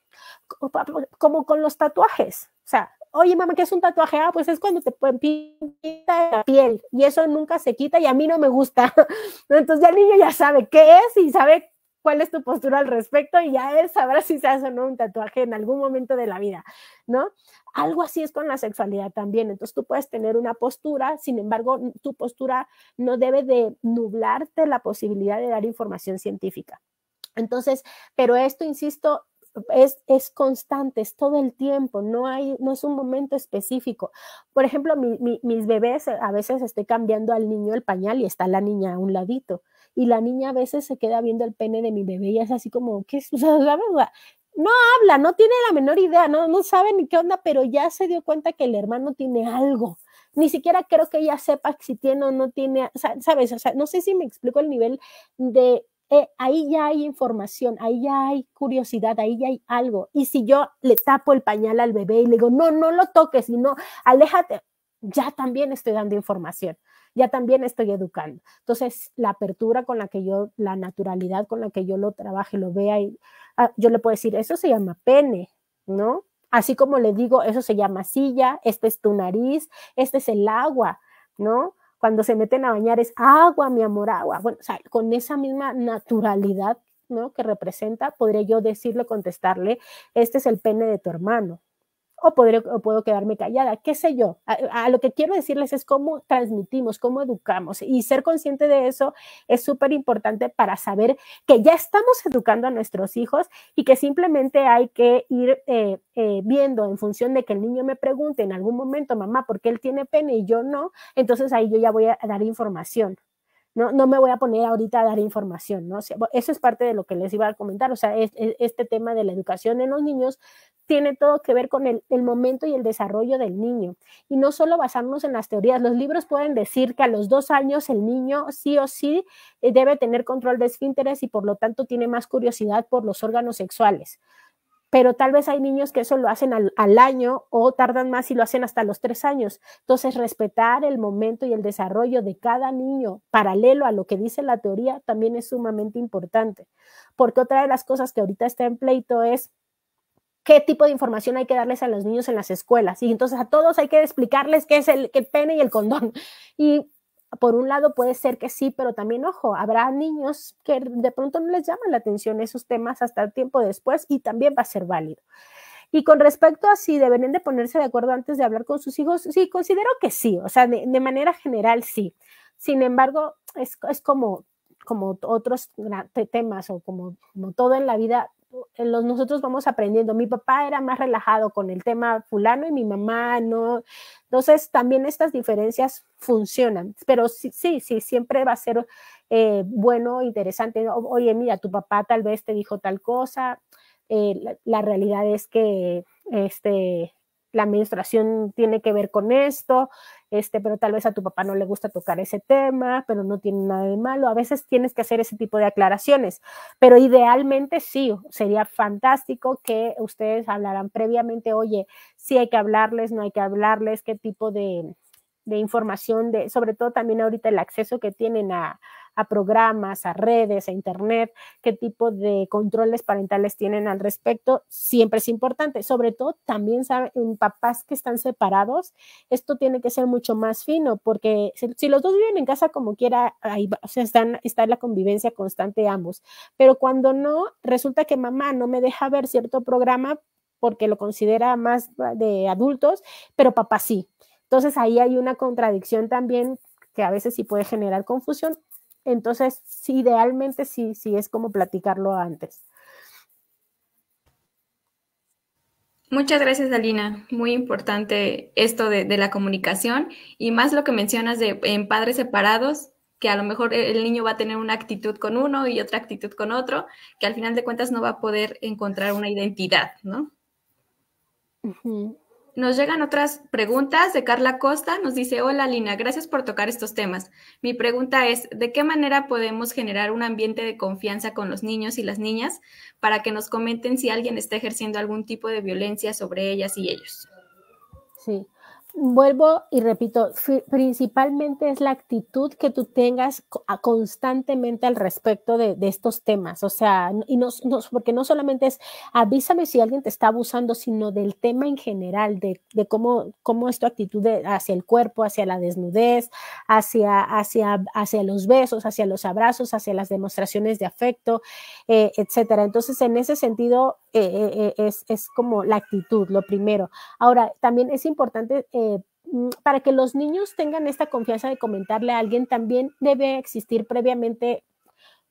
como con los tatuajes. O sea, oye, mamá, ¿qué es un tatuaje? Ah, pues es cuando te pinta la piel y eso nunca se quita y a mí no me gusta. Entonces ya el niño ya sabe qué es y sabe cuál es tu postura al respecto y ya él sabrá si se hace o no un tatuaje en algún momento de la vida, ¿no? Algo así es con la sexualidad también. Entonces tú puedes tener una postura, sin embargo, tu postura no debe de nublarte la posibilidad de dar información científica. Entonces, pero esto, insisto, es, es, constante, es todo el tiempo, no, hay, no es un momento específico. Por ejemplo, mis bebés, a veces estoy cambiando al niño el pañal y está la niña a un ladito y la niña a veces se queda viendo el pene de mi bebé y es así como, ¿qué es? La no habla, no tiene la menor idea, no, no sabe ni qué onda, pero ya se dio cuenta que el hermano tiene algo. Ni siquiera creo que ella sepa si tiene o no tiene, ¿sabes? O sea, no sé si me explico el nivel de eh, ahí ya hay información, ahí ya hay curiosidad, ahí ya hay algo. Y si yo le tapo el pañal al bebé y le digo, no, no lo toques, y no, aléjate, ya también estoy dando información ya también estoy educando. Entonces, la apertura con la que yo, la naturalidad con la que yo lo trabaje, lo vea, y, ah, yo le puedo decir, eso se llama pene, ¿no? Así como le digo, eso se llama silla, este es tu nariz, este es el agua, ¿no? Cuando se meten a bañar es agua, mi amor, agua. Bueno, o sea, con esa misma naturalidad, ¿no? Que representa, podría yo decirle, contestarle, este es el pene de tu hermano, o, podré, o puedo quedarme callada, qué sé yo. A, lo que quiero decirles es cómo transmitimos, cómo educamos y ser consciente de eso es súper importante para saber que ya estamos educando a nuestros hijos y que simplemente hay que ir eh, eh, viendo en función de que el niño me pregunte en algún momento, mamá, ¿por qué él tiene pene y yo no? Entonces ahí yo ya voy a dar información. No, no me voy a poner ahorita a dar información, ¿no? eso es parte de lo que les iba a comentar, o sea, este tema de la educación en los niños tiene todo que ver con el, momento y el desarrollo del niño. Y no solo basarnos en las teorías, los libros pueden decir que a los dos años el niño sí o sí eh, debe tener control de esfínteres y por lo tanto tiene más curiosidad por los órganos sexuales pero tal vez hay niños que eso lo hacen al, año o tardan más y lo hacen hasta los tres años. Entonces, respetar el momento y el desarrollo de cada niño paralelo a lo que dice la teoría también es sumamente importante, porque otra de las cosas que ahorita está en pleito es qué tipo de información hay que darles a los niños en las escuelas. Y entonces a todos hay que explicarles qué es el, el pene y el condón. Y por un lado puede ser que sí, pero también, ojo, habrá niños que de pronto no les llaman la atención esos temas hasta tiempo después y también va a ser válido. Y con respecto a si deberían de ponerse de acuerdo antes de hablar con sus hijos, sí, considero que sí, o sea, de, manera general sí. Sin embargo, es, es como, como otros temas o como, como todo en la vida, los, nosotros vamos aprendiendo. Mi papá era más relajado con el tema fulano y mi mamá no. Entonces, también estas diferencias funcionan, pero sí, sí, sí siempre va a ser eh, bueno, interesante. Oye, mira, tu papá tal vez te dijo tal cosa. Eh, la, la, realidad es que este, la menstruación tiene que ver con esto, este, pero tal vez a tu papá no le gusta tocar ese tema, pero no tiene nada de malo. A veces tienes que hacer ese tipo de aclaraciones, pero idealmente sí, sería fantástico que ustedes hablaran previamente, oye, sí hay que hablarles, no hay que hablarles, qué tipo de, de información, de, sobre todo también ahorita el acceso que tienen a, a programas, a redes, a internet, qué tipo de controles parentales tienen al respecto, siempre es importante. Sobre todo también saben, papás que están separados, esto tiene que ser mucho más fino, porque si, los dos viven en casa como quiera, ahí o sea, están, está en la convivencia constante ambos. Pero cuando no, resulta que mamá no me deja ver cierto programa porque lo considera más de adultos, pero papá sí. Entonces ahí hay una contradicción también que a veces sí puede generar confusión entonces, idealmente sí, sí es como platicarlo antes. Muchas gracias, Alina. Muy importante esto de, la comunicación y más lo que mencionas de en padres separados, que a lo mejor el niño va a tener una actitud con uno y otra actitud con otro, que al final de cuentas no va a poder encontrar una identidad, ¿no? Nos llegan otras preguntas de Carla Costa. Nos dice, hola Lina, gracias por tocar estos temas. Mi pregunta es, ¿de qué manera podemos generar un ambiente de confianza con los niños y las niñas para que nos comenten si alguien está ejerciendo algún tipo de violencia sobre ellas y ellos? Sí, vuelvo y repito, principalmente es la actitud que tú tengas constantemente al respecto de, estos temas. O sea, y no, porque no solamente es avísame si alguien te está abusando, sino del tema en general, de, cómo, cómo es tu actitud hacia el cuerpo, hacia la desnudez, hacia, hacia, hacia los besos, hacia los abrazos, hacia las demostraciones de afecto, eh, etcétera. Entonces, en ese sentido, eh, eh, es, es, como la actitud, lo primero. Ahora, también es importante para que los niños tengan esta confianza de comentarle a alguien, también debe existir previamente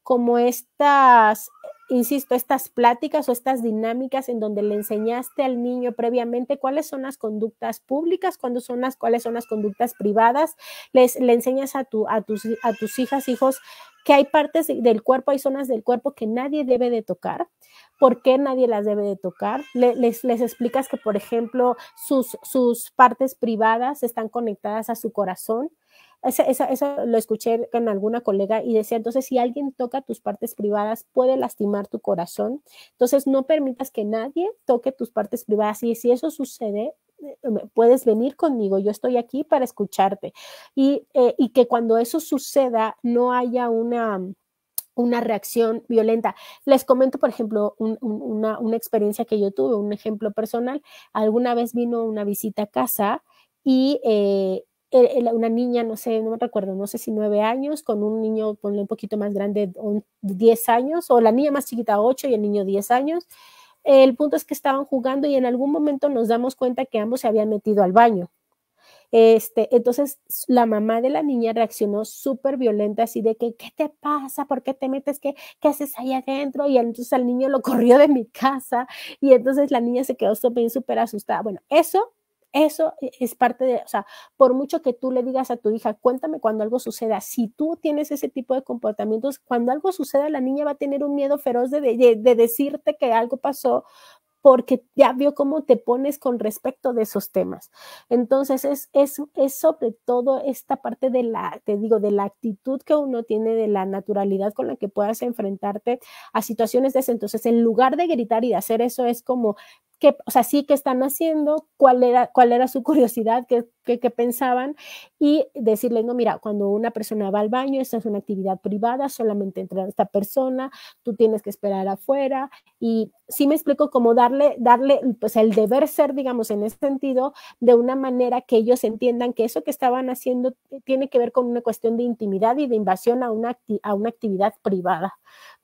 como estas, insisto, estas pláticas o estas dinámicas en donde le enseñaste al niño previamente cuáles son las conductas públicas, cuándo son las, cuáles son las conductas privadas, les, le enseñas a, tu, a, tus, a tus hijas, hijos, que hay partes del cuerpo, hay zonas del cuerpo que nadie debe de tocar, por qué nadie las debe de tocar. les, les, explicas que, por ejemplo, sus, sus partes privadas están conectadas a su corazón. Eso, lo escuché con alguna colega y decía, entonces si alguien toca tus partes privadas puede lastimar tu corazón. Entonces no permitas que nadie toque tus partes privadas y si eso sucede, eh, puedes venir conmigo, yo estoy aquí para escucharte. Y, eh, y que cuando eso suceda no haya una una reacción violenta. Les comento, por ejemplo, una, experiencia que yo tuve, un ejemplo personal. Alguna vez vino una visita a casa y eh, una niña, no sé, no me recuerdo, no sé si nueve años, con un niño, ponle un poquito más grande, diez años, o la niña más chiquita, ocho, y el niño diez años. El punto es que estaban jugando y en algún momento nos damos cuenta que ambos se habían metido al baño. Este, entonces la mamá de la niña reaccionó súper violenta, así de que, ¿qué te pasa? ¿Por qué te metes? ¿Qué, ¿Qué haces ahí adentro? Y entonces al niño lo corrió de mi casa y entonces la niña se quedó súper asustada. Bueno, eso eso e, es parte de, o sea, por mucho que tú le digas a tu hija, cuéntame cuando algo suceda, si tú tienes ese tipo de comportamientos, cuando algo suceda, la niña va a tener un miedo feroz de, de decirte que algo pasó porque ya vio cómo te pones con respecto de esos temas. Entonces, es, es, es, sobre todo esta parte de la, te digo, de la actitud que uno tiene, de la naturalidad con la que puedas enfrentarte a situaciones de ese. Entonces, en lugar de gritar y de hacer eso, es como, que, o sea, sí que están haciendo, cuál era, cuál era su curiosidad, qué, qué, pensaban, y decirle, no, mira, cuando una persona va al baño, esta es una actividad privada, solamente entra esta persona, tú tienes que esperar afuera, y sí me explico cómo darle, darle, pues el deber ser, digamos, en ese sentido, de una manera que ellos entiendan que eso que estaban haciendo tiene que ver con una cuestión de intimidad y de invasión a una, a una actividad privada,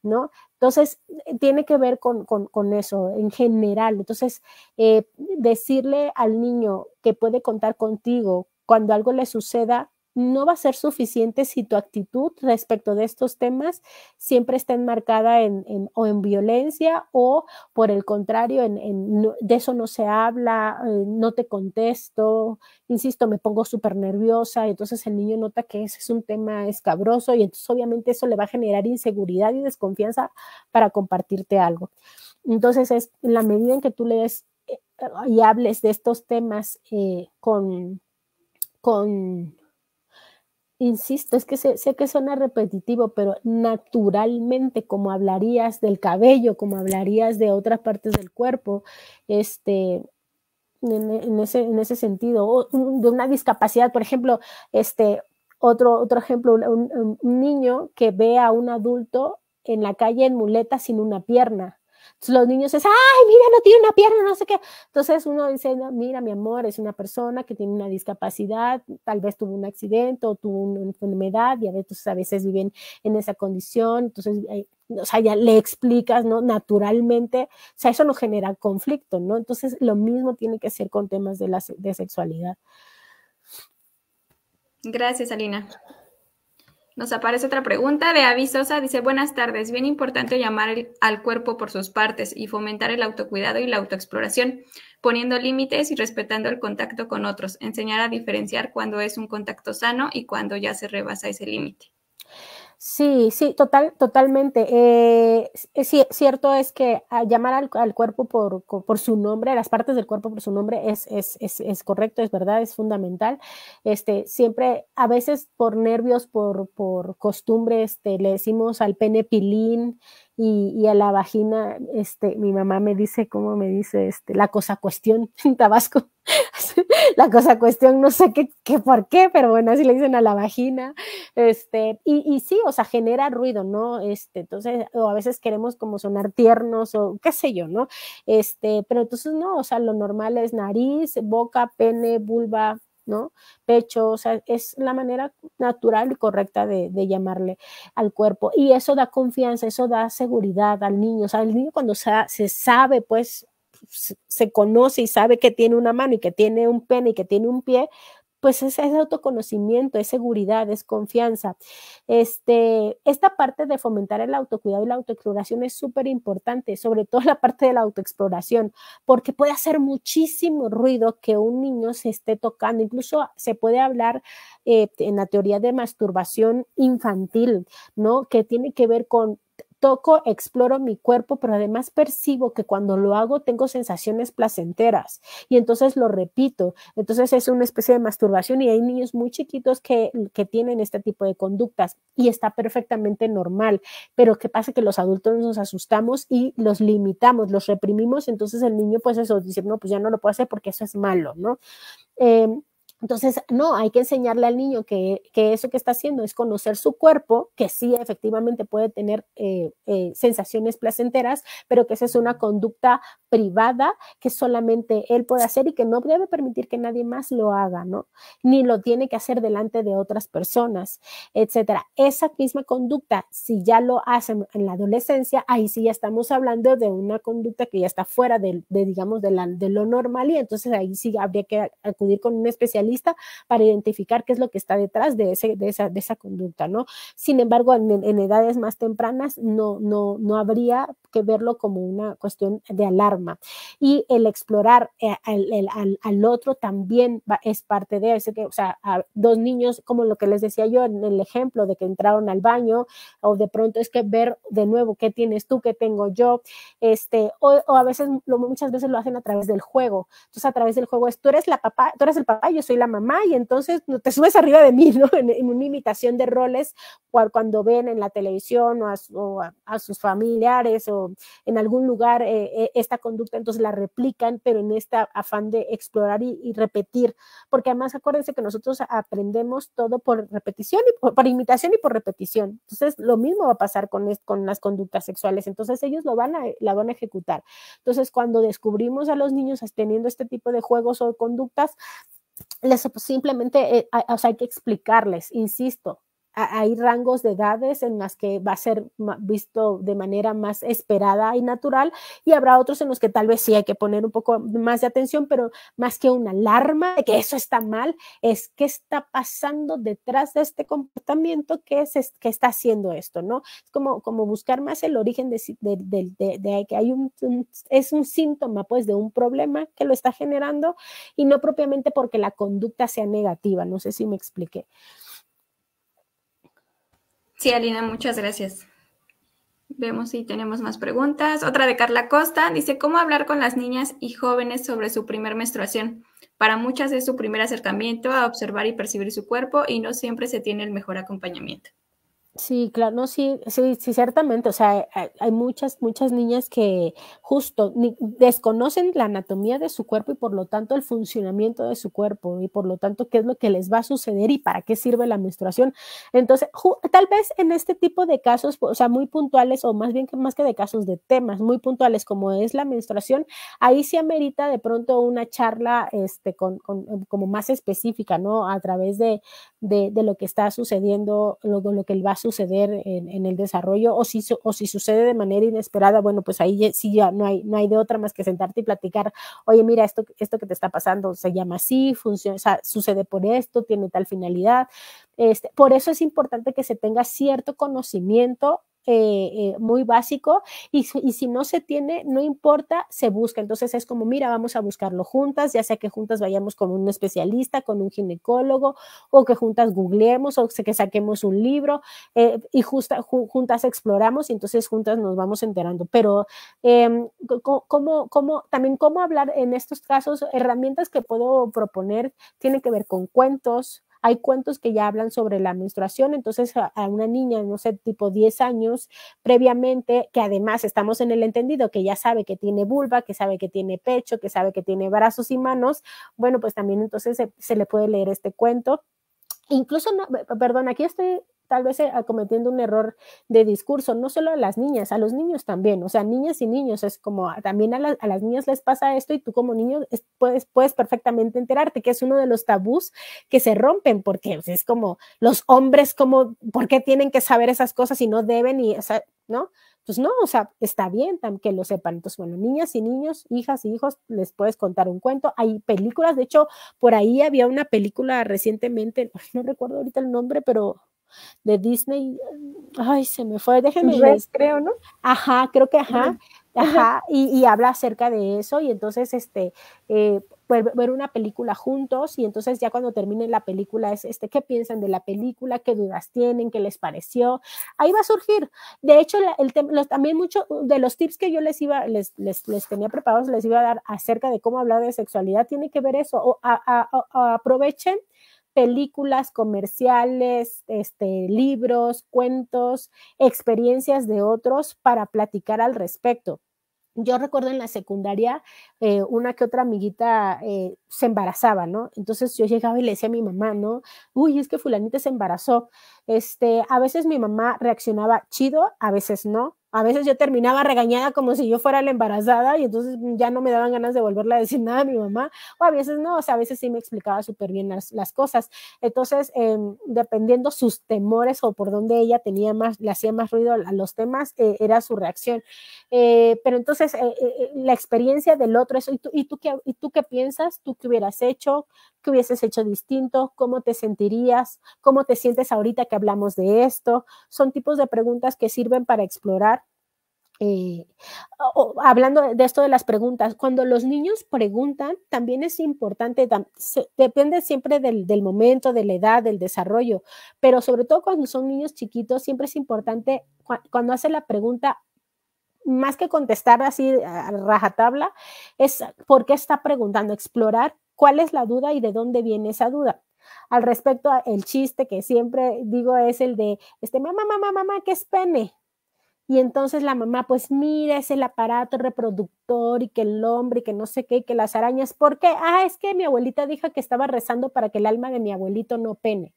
¿no? Entonces, tiene que ver con, eso en general. Entonces, eh, decirle al niño que puede contar contigo cuando algo le suceda, no va a ser suficiente si tu actitud respecto de estos temas siempre está enmarcada en, o en violencia o por el contrario, en, de eso no se habla, eh, no te contesto, insisto, me pongo súper nerviosa, y entonces el niño nota que ese es un tema escabroso y entonces obviamente eso le va a generar inseguridad y desconfianza para compartirte algo. Entonces es en la medida en que tú le des eh, y hables de estos temas eh, con, con insisto, es que sé, que suena repetitivo, pero naturalmente, como hablarías del cabello, como hablarías de otras partes del cuerpo, este, en, ese, en ese sentido, o de una discapacidad, por ejemplo, este, otro, otro ejemplo, un, un niño que ve a un adulto en la calle en muleta sin una pierna los niños dicen, ay, mira, no tiene una pierna, no sé qué. Entonces uno dice, mira, mi amor, es una persona que tiene una discapacidad, tal vez tuvo un accidente o tuvo una enfermedad y a veces, a veces viven en esa condición. Entonces, eh, o sea, ya le explicas, ¿no? Naturalmente, o sea, eso no genera conflicto, ¿no? Entonces, lo mismo tiene que ser con temas de, la, de sexualidad. Gracias, Alina. Nos aparece otra pregunta de Avisosa. Dice, buenas tardes. Bien importante llamar al cuerpo por sus partes y fomentar el autocuidado y la autoexploración, poniendo límites y respetando el contacto con otros. Enseñar a diferenciar cuando es un contacto sano y cuando ya se rebasa ese límite. Sí, sí, total, totalmente. Eh, es, cierto es que llamar al, cuerpo por, por, su nombre, las partes del cuerpo por su nombre, es, es, es, correcto, es verdad, es fundamental. Este, siempre, a veces por nervios, por, por costumbre, este, le decimos al pene pilín, y, a la vagina, este, mi mamá me dice, ¿cómo me dice? Este, la cosa cuestión en Tabasco. la cosa cuestión, no sé qué, qué, por qué, pero bueno, así le dicen a la vagina. Este, y, y sí, o sea, genera ruido, ¿no? Este, entonces, o a veces queremos como sonar tiernos o qué sé yo, ¿no? Este, pero entonces no, o sea, lo normal es nariz, boca, pene, vulva, ¿no? Pecho, o sea, es la manera natural y correcta de, llamarle al cuerpo. Y eso da confianza, eso da seguridad al niño. O sea, el niño cuando se, sabe, pues, se conoce y sabe que tiene una mano y que tiene un pene y que tiene un pie, pues es, autoconocimiento, es seguridad, es confianza. Este, esta parte de fomentar el autocuidado y la autoexploración es súper importante, sobre todo la parte de la autoexploración, porque puede hacer muchísimo ruido que un niño se esté tocando. Incluso se puede hablar eh, en la teoría de masturbación infantil, ¿no? Que tiene que ver con toco, exploro mi cuerpo, pero además percibo que cuando lo hago tengo sensaciones placenteras y entonces lo repito. Entonces es una especie de masturbación y hay niños muy chiquitos que, que tienen este tipo de conductas y está perfectamente normal, pero ¿qué pasa? Que los adultos nos asustamos y los limitamos, los reprimimos, entonces el niño pues eso dice, no, pues ya no lo puedo hacer porque eso es malo, ¿no? Em, entonces, no, hay que enseñarle al niño que, eso que está haciendo es conocer su cuerpo, que sí efectivamente puede tener eh, eh, sensaciones placenteras, pero que esa es una conducta privada que solamente él puede hacer y que no debe permitir que nadie más lo haga, ¿no? Ni lo tiene que hacer delante de otras personas, etcétera. Esa misma conducta, si ya lo hacen en la adolescencia, ahí sí ya estamos hablando de una conducta que ya está fuera de, digamos, de, la, de lo normal y entonces ahí sí habría que acudir con un especialista para identificar qué es lo que está detrás de, ese, de, esa, de esa conducta, ¿no? Sin embargo, en, edades más tempranas no, no, no habría que verlo como una cuestión de alarma. Y el explorar eh, al, al, otro también es parte de eso, que, o sea, a dos niños, como lo que les decía yo en el ejemplo de que entraron al baño, o de pronto es que ver de nuevo qué tienes tú, qué tengo yo, este, o, o a veces, lo, muchas veces lo hacen a través del juego. Entonces, a través del juego es, tú eres la papá, tú eres el papá, yo soy la mamá y entonces te subes arriba de mí, ¿no? En, una imitación de roles cuando ven en la televisión o a, sus familiares o en algún lugar eh, eh, esta conducta, entonces la replican, pero en este afán de explorar y, repetir, porque además acuérdense que nosotros aprendemos todo por repetición y por, imitación y por repetición. Entonces lo mismo va a pasar con, las conductas sexuales, entonces ellos lo van a, la van a ejecutar. Entonces cuando descubrimos a los niños teniendo este tipo de juegos o conductas, les, simplemente eh, hay, hay que explicarles, insisto, hay rangos de edades en las que va a ser visto de manera más esperada y natural y habrá otros en los que tal vez sí hay que poner un poco más de atención, pero más que una alarma de que eso está mal, es qué está pasando detrás de este comportamiento que, es, que está haciendo esto, ¿no? Es como, como buscar más el origen de, de, que hay un, es un síntoma pues de un problema que lo está generando y no propiamente porque la conducta sea negativa, no sé si me expliqué. Sí, Alina, muchas gracias. Vemos si tenemos más preguntas. Otra de Carla Costa dice, ¿cómo hablar con las niñas y jóvenes sobre su primer menstruación? Para muchas es su primer acercamiento a observar y percibir su cuerpo y no siempre se tiene el mejor acompañamiento. Sí, claro, no, sí, sí, sí, ciertamente. O sea, hay, muchas, muchas niñas que justo desconocen la anatomía de su cuerpo y por lo tanto el funcionamiento de su cuerpo y por lo tanto qué es lo que les va a suceder y para qué sirve la menstruación. Entonces, tal vez en este tipo de casos, o sea, muy puntuales o más bien que más que de casos de temas muy puntuales como es la menstruación, ahí sí amerita de pronto una charla, este, con, como más específica, ¿no? A través de, de, lo que está sucediendo, lo, lo que va a suceder en, el desarrollo o si, o si sucede de manera inesperada, bueno, pues ahí sí ya no hay, no hay de otra más que sentarte y platicar, oye, mira, esto, esto que te está pasando se llama así, funciona, sucede por esto, tiene tal finalidad. Este, por eso es importante que se tenga cierto conocimiento eh, eh, muy básico y, si no se tiene, no importa, se busca. Entonces es como, mira, vamos a buscarlo juntas, ya sea que juntas vayamos con un especialista, con un ginecólogo o que juntas googleemos o que saquemos un libro eh, y juntas exploramos y entonces juntas nos vamos enterando. Pero em, ¿cómo, cómo, también cómo hablar en estos casos, herramientas que puedo proponer tienen que ver con cuentos, hay cuentos que ya hablan sobre la menstruación, entonces a, una niña, no sé, tipo 10 años previamente, que además estamos en el entendido que ya sabe que tiene vulva, que sabe que tiene pecho, que sabe que tiene brazos y manos, bueno, pues también entonces se, le puede leer este cuento. Incluso, no, perdón, aquí estoy tal vez eh, cometiendo un error de discurso, no solo a las niñas, a los niños también, o sea, niñas y niños, es como también a, las niñas les pasa esto y tú como niño puedes, puedes perfectamente enterarte que es uno de los tabús que se rompen, porque es como los hombres, como, ¿por qué tienen que saber esas cosas y no deben? Y, ¿no? Pues no, o sea, está bien que lo sepan. Entonces, bueno, niñas y niños, hijas y hijos, les puedes contar un cuento. Hay películas, de hecho, por ahí había una película recientemente, no recuerdo ahorita el nombre, pero de Disney, ay, se me fue, déjenme ver. creo, ¿no? Ajá, creo que ajá, ajá, y, habla acerca de eso, y entonces, este, eh, ver, una película juntos, y entonces ya cuando termine la película es, este, ¿qué piensan de la película? ¿Qué dudas tienen? ¿Qué les pareció? Ahí va a surgir. De hecho, el también muchos de los tips que yo les iba, les, les, les, tenía preparados, les iba a dar acerca de cómo hablar de sexualidad, tiene que ver eso, o aprovechen películas, comerciales, este, libros, cuentos, experiencias de otros para platicar al respecto. Yo recuerdo en la secundaria, eh, una que otra amiguita eh, se embarazaba, ¿no? Entonces yo llegaba y le decía a mi mamá, ¿no? Uy, es que fulanita se embarazó. Este, a veces mi mamá reaccionaba chido, a veces no. A veces yo terminaba regañada como si yo fuera la embarazada y entonces ya no me daban ganas de volverle a decir nada a mi mamá. O a veces no, o sea, a veces sí me explicaba súper bien las, las, cosas. Entonces, em, dependiendo sus temores o por dónde ella tenía más, le hacía más ruido a los temas, eh, era su reacción. Eh, pero entonces, eh, la experiencia del otro, eso, ¿y tú, y, tú qué, ¿y tú qué piensas? ¿Tú qué hubieras hecho? ¿Qué hubieses hecho distinto? ¿Cómo te sentirías? ¿Cómo te sientes ahorita que hablamos de esto? Son tipos de preguntas que sirven para explorar eh, hablando de esto de las preguntas, cuando los niños preguntan, también es importante, depende siempre del, momento, de la edad, del desarrollo, pero sobre todo cuando son niños chiquitos, siempre es importante cuando hace la pregunta, más que contestar así a rajatabla, es por qué está preguntando, explorar cuál es la duda y de dónde viene esa duda. Al respecto, el chiste que siempre digo es el de, este, mamá, mamá, mamá, ¿qué es pene? Y entonces la mamá, pues mira, es el aparato reproductor y que el hombre y que no sé qué, y que las arañas, ¿por qué? Ah, es que mi abuelita dijo que estaba rezando para que el alma de mi abuelito no pene.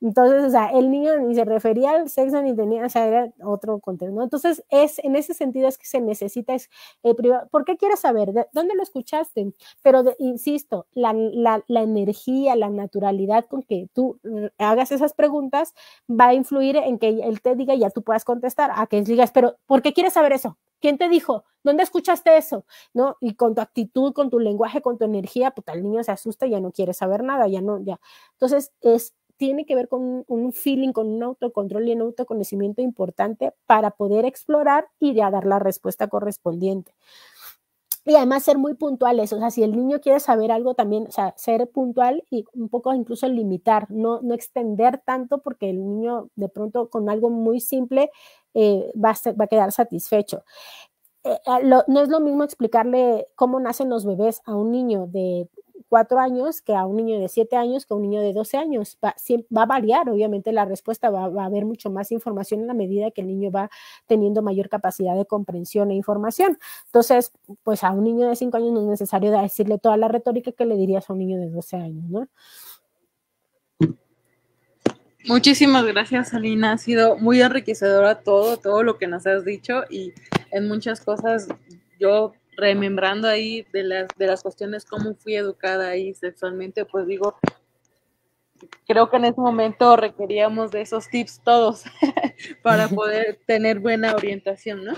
Entonces, o sea, el niño ni se refería al sexo ni tenía, o sea, era otro contenido. Entonces, es, en ese sentido es que se necesita es, eh, ¿Por qué quieres saber? ¿De ¿Dónde lo escuchaste? Pero, insisto, la, la, la, energía, la naturalidad con que tú hagas esas preguntas va a influir en que él te diga y ya tú puedas contestar, a que digas, pero ¿por qué quieres saber eso? ¿Quién te dijo? ¿Dónde escuchaste eso? ¿No? Y con tu actitud, con tu lenguaje, con tu energía, pues el niño se asusta y ya no quiere saber nada, ya no, ya. Entonces, es tiene que ver con un feeling, con un autocontrol y un autoconocimiento importante para poder explorar y ya dar la respuesta correspondiente. Y además ser muy puntuales, o sea, si el niño quiere saber algo también, o sea, ser puntual y un poco incluso limitar, no, no extender tanto porque el niño de pronto con algo muy simple eh, va, a va, a quedar satisfecho. Eh, no es lo mismo explicarle cómo nacen los bebés a un niño de cuatro años que a un niño de siete años que a un niño de 12 años. Va, va a variar, obviamente la respuesta va, a haber mucho más información en la medida que el niño va teniendo mayor capacidad de comprensión e información. Entonces, pues a un niño de cinco años no es necesario decirle toda la retórica que le dirías a un niño de 12 años, ¿no? Muchísimas gracias, Alina. Ha sido muy enriquecedora todo, todo lo que nos has dicho y en muchas cosas yo remembrando ahí de las, de las cuestiones cómo fui educada ahí sexualmente, pues digo, creo que en ese momento requeríamos de esos tips todos para poder tener buena orientación, ¿no?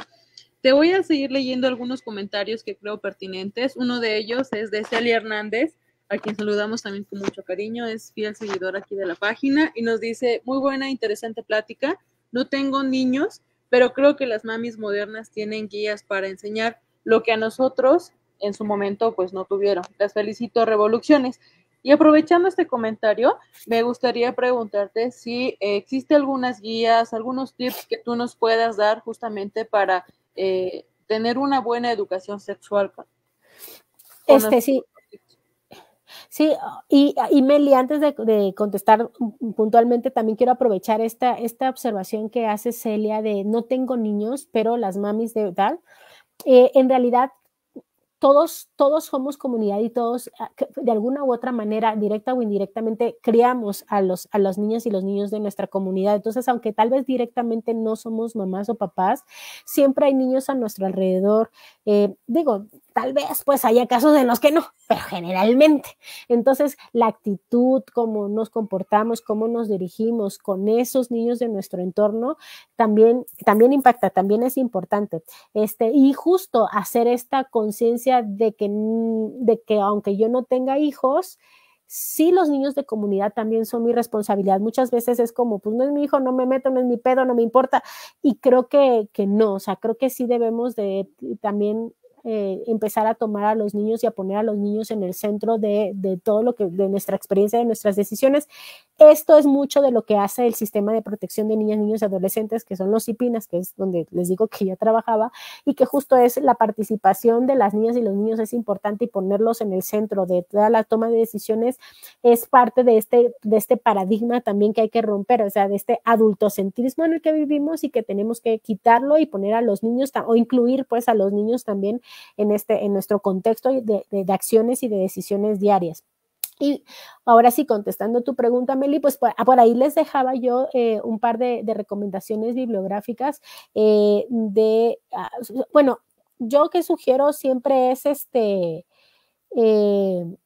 Te voy a seguir leyendo algunos comentarios que creo pertinentes. Uno de ellos es de Celia Hernández, a quien saludamos también con mucho cariño, es fiel seguidor aquí de la página y nos dice, muy buena, interesante plática. No tengo niños, pero creo que las mamis modernas tienen guías para enseñar lo que a nosotros en su momento pues no tuvieron. Las felicito, revoluciones. Y aprovechando este comentario, me gustaría preguntarte si eh, existe algunas guías, algunos tips que tú nos puedas dar justamente para eh, tener una buena educación sexual. este sí. Sí, y, y Meli, antes de, de, contestar puntualmente, también quiero aprovechar esta, esta observación que hace Celia de no tengo niños, pero las mamis de tal. Eh, en realidad todos, todos somos comunidad y todos, ah, de alguna u otra manera, directa o indirectamente, criamos a los, a los niños y los niños de nuestra comunidad. Entonces, aunque tal vez directamente no somos mamás o papás, siempre hay niños a nuestro alrededor. Eh, digo, tal vez pues haya casos en los que no, pero generalmente. Entonces, la actitud, cómo nos comportamos, cómo nos dirigimos con esos niños de nuestro entorno, también, también impacta, también es importante. Este, y justo hacer esta conciencia de que, de que aunque yo no tenga hijos, sí los niños de comunidad también son mi responsabilidad. Muchas veces es como, pues no es mi hijo, no me meto, no es mi pedo, no me importa. Y creo que, que no, o sea, creo que sí debemos de también eh, empezar a tomar a los niños y a poner a los niños en el centro de, de, todo lo que, de nuestra experiencia, de nuestras decisiones. Esto es mucho de lo que hace el sistema de protección de niñas, niños y adolescentes, que son los CIPINAS, que es donde les digo que yo trabajaba, y que justo es la participación de las niñas y los niños es importante y ponerlos en el centro de toda la toma de decisiones es parte de este, de este paradigma también que hay que romper, o sea, de este adultocentrismo en el que vivimos y que tenemos que quitarlo y poner a los niños o incluir pues a los niños también en, este, en nuestro contexto de, de, acciones y de decisiones diarias. Y ahora sí, contestando tu pregunta, Meli, pues por, ahí les dejaba yo eh, un par de, recomendaciones bibliográficas eh, de, uh, bueno, yo que sugiero siempre es este, eh,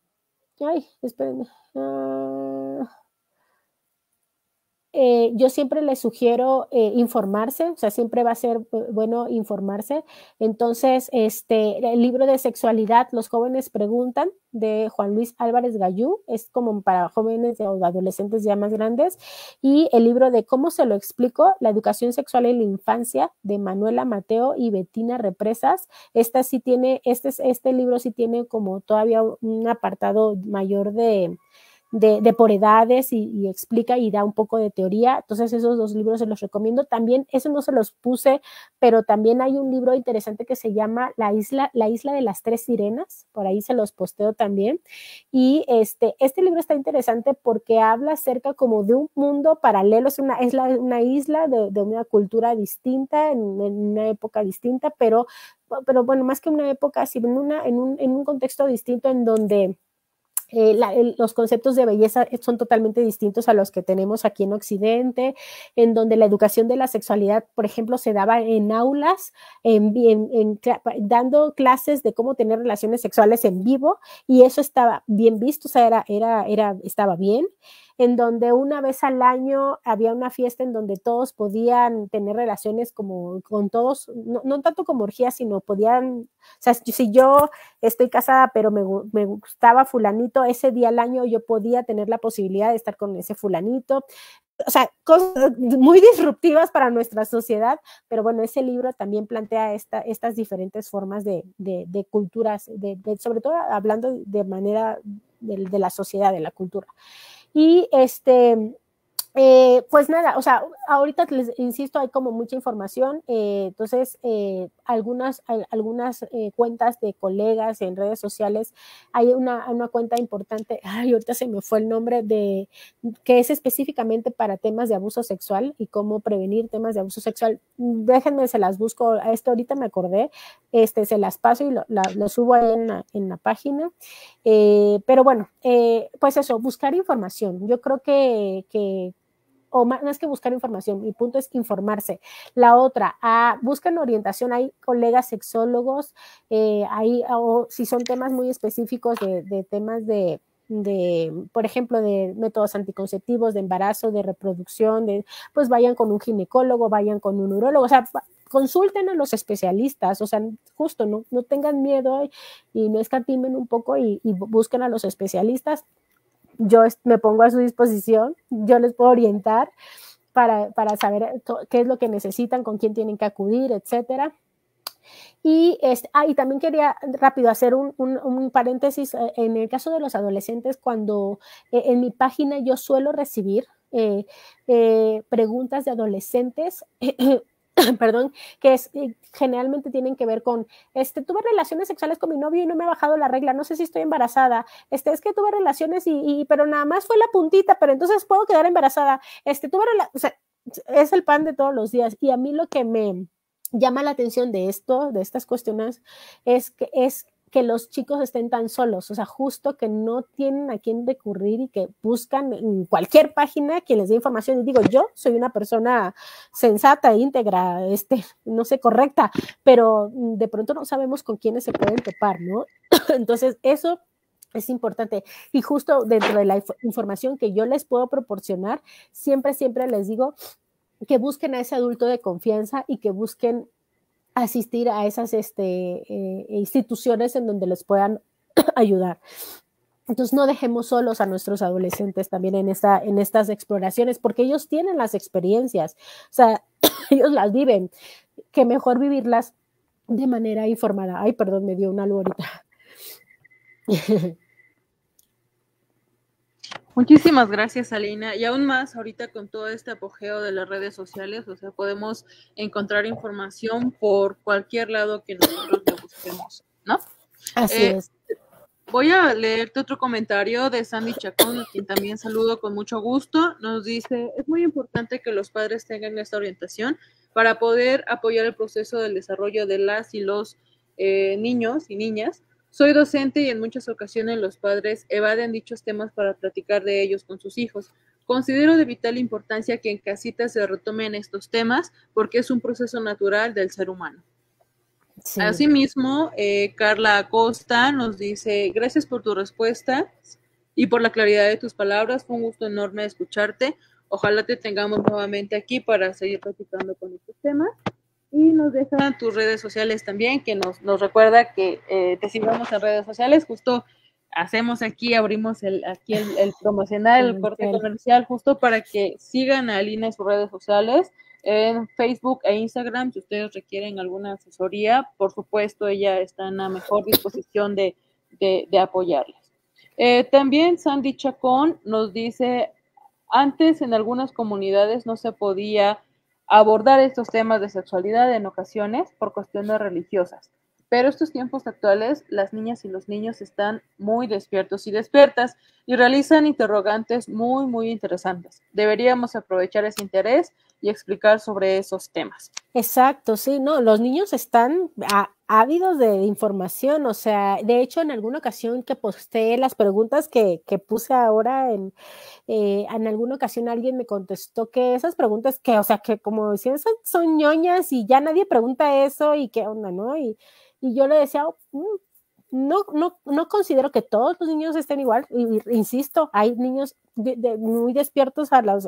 ay, espérenme. Uh, eh, yo siempre les sugiero eh, informarse, o sea, siempre va a ser bueno informarse. Entonces, este, el libro de sexualidad, los jóvenes preguntan, de Juan Luis Álvarez Gallú, es como para jóvenes o adolescentes ya más grandes, y el libro de ¿Cómo se lo explico? La educación sexual en la infancia, de Manuela Mateo y Betina Represas. Esta sí tiene, este, este libro sí tiene como todavía un apartado mayor de de, por edades y, explica y da un poco de teoría. Entonces esos dos libros se los recomiendo. También, eso no se los puse, pero también hay un libro interesante que se llama La isla, la isla de las tres sirenas. Por ahí se los posteo también. Y este, este libro está interesante porque habla acerca como de un mundo paralelo. Es una, es una isla de, una cultura distinta, en, en, una época distinta, pero, pero bueno, más que una época, sino en, una, en, un, en un contexto distinto en donde eh, los conceptos de belleza son totalmente distintos a los que tenemos aquí en Occidente, en donde la educación de la sexualidad, por ejemplo, se daba en aulas, en, dando clases de cómo tener relaciones sexuales en vivo, y eso estaba bien visto, o sea, era, era, era, estaba bien en donde una vez al año había una fiesta en donde todos podían tener relaciones como con todos, no, tanto como orgías, sino podían, o sea, si yo estoy casada pero me, me, gustaba fulanito, ese día al año yo podía tener la posibilidad de estar con ese fulanito. O sea, cosas muy disruptivas para nuestra sociedad, pero bueno, ese libro también plantea esta, estas diferentes formas de, de, culturas, de, sobre todo hablando de manera de la sociedad, de la cultura. Y este, eh, pues nada, o sea, ahorita les insisto, hay como mucha información, eh, entonces eh, algunas, algunas cuentas de colegas en redes sociales, hay una, una, cuenta importante, ay, ahorita se me fue el nombre de, que es específicamente para temas de abuso sexual y cómo prevenir temas de abuso sexual. Déjenme, se las busco, a esto ahorita me acordé, este, se las paso y lo, subo ahí en la, en la página. pero bueno, pues eso, buscar información. Yo creo que o más, que buscar información, mi punto es informarse. La otra, ah, buscan orientación, hay colegas sexólogos, eh, hay, o si son temas muy específicos de, temas de, por ejemplo, de métodos anticonceptivos, de embarazo, de reproducción, de, pues vayan con un ginecólogo, vayan con un urólogo, o sea, consulten a los especialistas, o sea, justo no, no tengan miedo y, no escatimen un poco y, y busquen a los especialistas yo me pongo a su disposición, yo les puedo orientar para, saber qué es lo que necesitan, con quién tienen que acudir, etcétera. Y, ah, y también quería rápido hacer un, un, paréntesis. Eh, en el caso de los adolescentes, cuando eh, en mi página yo suelo recibir eh, preguntas de adolescentes perdón, que es, eh, generalmente tienen que ver con, este, tuve relaciones sexuales con mi novio y no me ha bajado la regla, no sé si estoy embarazada, este, es que tuve relaciones y, pero nada más fue la puntita, pero entonces puedo quedar embarazada, este, tuve, o sea, es el pan de todos los días. Y a mí lo que me llama la atención de esto, de estas cuestiones, es que es que los chicos estén tan solos, o sea, justo que no tienen a quién recurrir y que buscan en cualquier página quien les dé información. Y digo, yo soy una persona sensata, íntegra, este, no sé, correcta, pero de pronto no sabemos con quiénes se pueden topar, ¿no? Entonces, eso es importante. Y justo dentro de la información que yo les puedo proporcionar, siempre, siempre les digo que busquen a ese adulto de confianza y que busquen asistir a esas este, eh, instituciones en donde les puedan ayudar. Entonces no dejemos solos a nuestros adolescentes también en, esta, en estas exploraciones, porque ellos tienen las experiencias, o sea, ellos las viven, que mejor vivirlas de manera informada. Ay, perdón, me dio una algo ahorita. Muchísimas gracias, Alina. Y aún más, ahorita con todo este apogeo de las redes sociales, o sea, podemos encontrar información por cualquier lado que nosotros busquemos, ¿no? Así eh, es. Voy a leerte otro comentario de Sandy Chacón, a quien también saludo con mucho gusto. Nos dice, es muy importante que los padres tengan esta orientación para poder apoyar el proceso del desarrollo de las y los eh, niños y niñas soy docente y en muchas ocasiones los padres evaden dichos temas para platicar de ellos con sus hijos. Considero de vital importancia que en casita se retomen estos temas porque es un proceso natural del ser humano. Asimismo, eh, Carla Acosta nos dice, gracias por tu respuesta y por la claridad de tus palabras. Fue un gusto enorme escucharte. Ojalá te tengamos nuevamente aquí para seguir platicando con estos temas y nos dejan tus redes sociales también, que nos, nos recuerda que eh, te sigamos en redes sociales, justo hacemos aquí, abrimos el, aquí el, el promocional, el corte comercial, justo para que sigan a Alina en sus redes sociales, en Facebook e Instagram, si ustedes requieren alguna asesoría, por supuesto, ella está en la mejor disposición de, de, de apoyarles. Eh, también Sandy Chacón nos dice, antes en algunas comunidades no se podía abordar estos temas de sexualidad en ocasiones por cuestiones religiosas, pero estos tiempos actuales las niñas y los niños están muy despiertos y despiertas y realizan interrogantes muy, muy interesantes. Deberíamos aprovechar ese interés y explicar sobre esos temas. Exacto, sí, no, los niños están ávidos de información, o sea, de hecho en alguna ocasión que posté las preguntas que, que puse ahora, en, eh, en alguna ocasión alguien me contestó que esas preguntas que, o sea, que como decían, son, son ñoñas y ya nadie pregunta eso y qué onda, ¿no? Y, y yo le decía, oh, mm, no, no, no considero que todos los niños estén igual, insisto, hay niños muy despiertos a los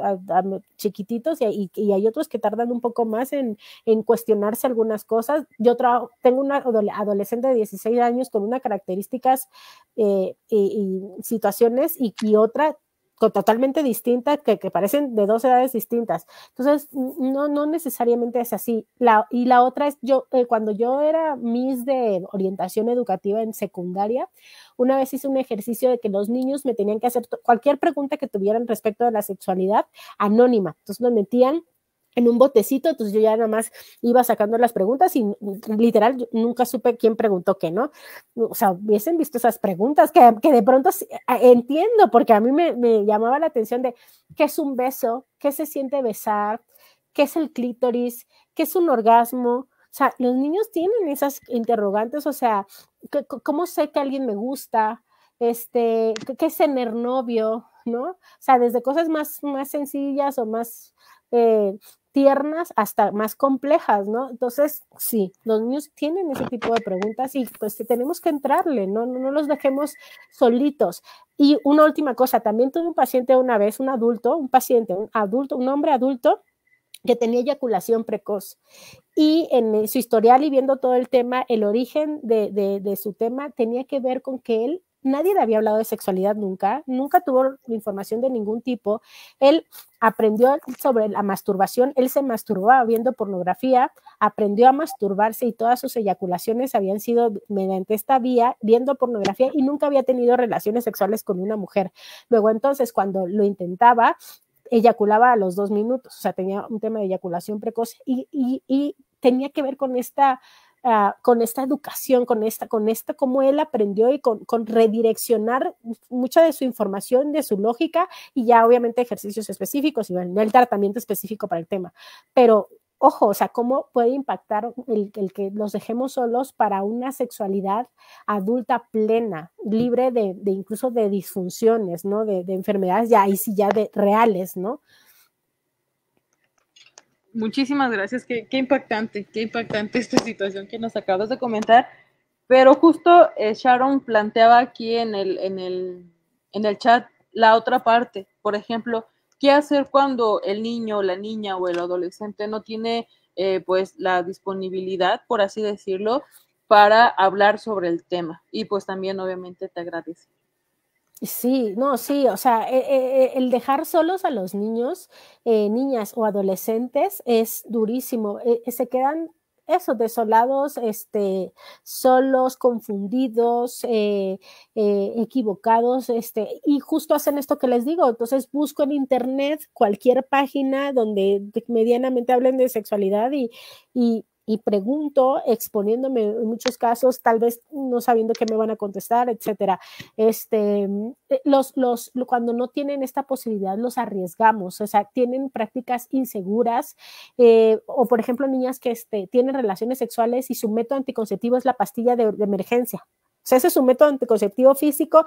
chiquititos y, hay otros que tardan un poco más en, en cuestionarse algunas cosas. Yo tengo una adolescente de 16 años con unas características eh, y, situaciones y otra totalmente distintas, que, que, parecen de dos edades distintas. Entonces, no, no necesariamente es así. La, y la otra es, yo, eh, cuando yo era Miss de orientación educativa en secundaria, una vez hice un ejercicio de que los niños me tenían que hacer cualquier pregunta que tuvieran respecto de la sexualidad anónima. Entonces, me metían en un botecito, entonces yo ya nada más iba sacando las preguntas y literal nunca supe quién preguntó qué, ¿no? O sea, hubiesen visto esas preguntas que, que de pronto entiendo, porque a mí me, me, llamaba la atención de qué es un beso, qué se siente besar, qué es el clítoris, qué es un orgasmo. O sea, los niños tienen esas interrogantes, o sea, ¿cómo sé que alguien me gusta? Este, ¿qué es tener novio? ¿No? O sea, desde cosas más, más sencillas o más eh, tiernas hasta más complejas, ¿no? Entonces, sí, los niños tienen ese tipo de preguntas y pues tenemos que entrarle, ¿no? No, los dejemos solitos. Y una última cosa, también tuve un paciente una vez, un adulto, un paciente, un adulto, un hombre adulto que tenía eyaculación precoz. Y en su historial y viendo todo el tema, el origen de, de su tema tenía que ver con que él nadie le había hablado de sexualidad nunca, nunca tuvo información de ningún tipo. Él aprendió sobre la masturbación, él se masturbaba viendo pornografía, aprendió a masturbarse y todas sus eyaculaciones habían sido mediante esta vía, viendo pornografía y nunca había tenido relaciones sexuales con una mujer. Luego entonces, cuando lo intentaba, eyaculaba a los dos minutos, o sea, tenía un tema de eyaculación precoz y, y tenía que ver con esta Ah, con esta educación, con esta, con esta, cómo él aprendió y con, con, redireccionar mucha de su información, de su lógica y ya obviamente ejercicios específicos y el tratamiento específico para el tema. Pero ojo, o sea, cómo puede impactar el, el, que los dejemos solos para una sexualidad adulta plena, libre de, de incluso de disfunciones, ¿no? De, de enfermedades ya, ahí sí ya de reales, ¿no? Muchísimas gracias. Qué, impactante, qué impactante esta situación que nos acabas de comentar. Pero justo eh, Sharon planteaba aquí en el, en, el, en el chat la otra parte. Por ejemplo, ¿qué hacer cuando el niño, la niña o el adolescente no tiene eh, pues la disponibilidad, por así decirlo, para hablar sobre el tema? Y pues también obviamente te agradece. Sí, no, sí, o sea, eh, eh, eh, el dejar solos a los niños, niñas o adolescentes es durísimo. se quedan eso, desolados, este, solos, confundidos, equivocados, este, y justo hacen esto que les digo. Entonces busco en internet cualquier página donde medianamente hablen de sexualidad y, y y pregunto, exponiéndome en muchos casos, tal vez no sabiendo qué me van a contestar, etcétera. Este, eh, los, los, cuando no tienen esta posibilidad, los arriesgamos, o sea, tienen prácticas inseguras, eh, o por ejemplo, niñas que este, tienen relaciones sexuales y su método anticonceptivo es la pastilla de emergencia. O sea, ese es un método anticonceptivo físico,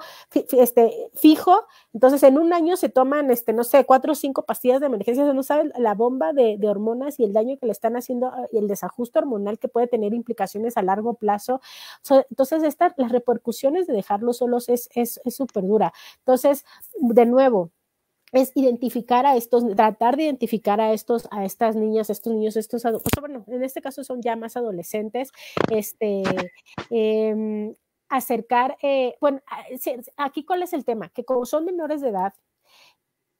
este, fijo. Entonces, en un año se toman, este, no sé, cuatro o cinco pastillas de emergencia. no saben la bomba de, hormonas y el daño que le están haciendo y el desajuste hormonal que puede tener implicaciones a largo plazo. entonces, esta, las repercusiones de dejarlos solos es súper es, dura. Entonces, de nuevo, es identificar a estos, tratar de identificar a estos, a estas niñas, estos niños, estos, bueno, en este caso son ya más adolescentes, este, eh, acercar, eh, bueno, aquí cuál es el tema, que como son menores de edad,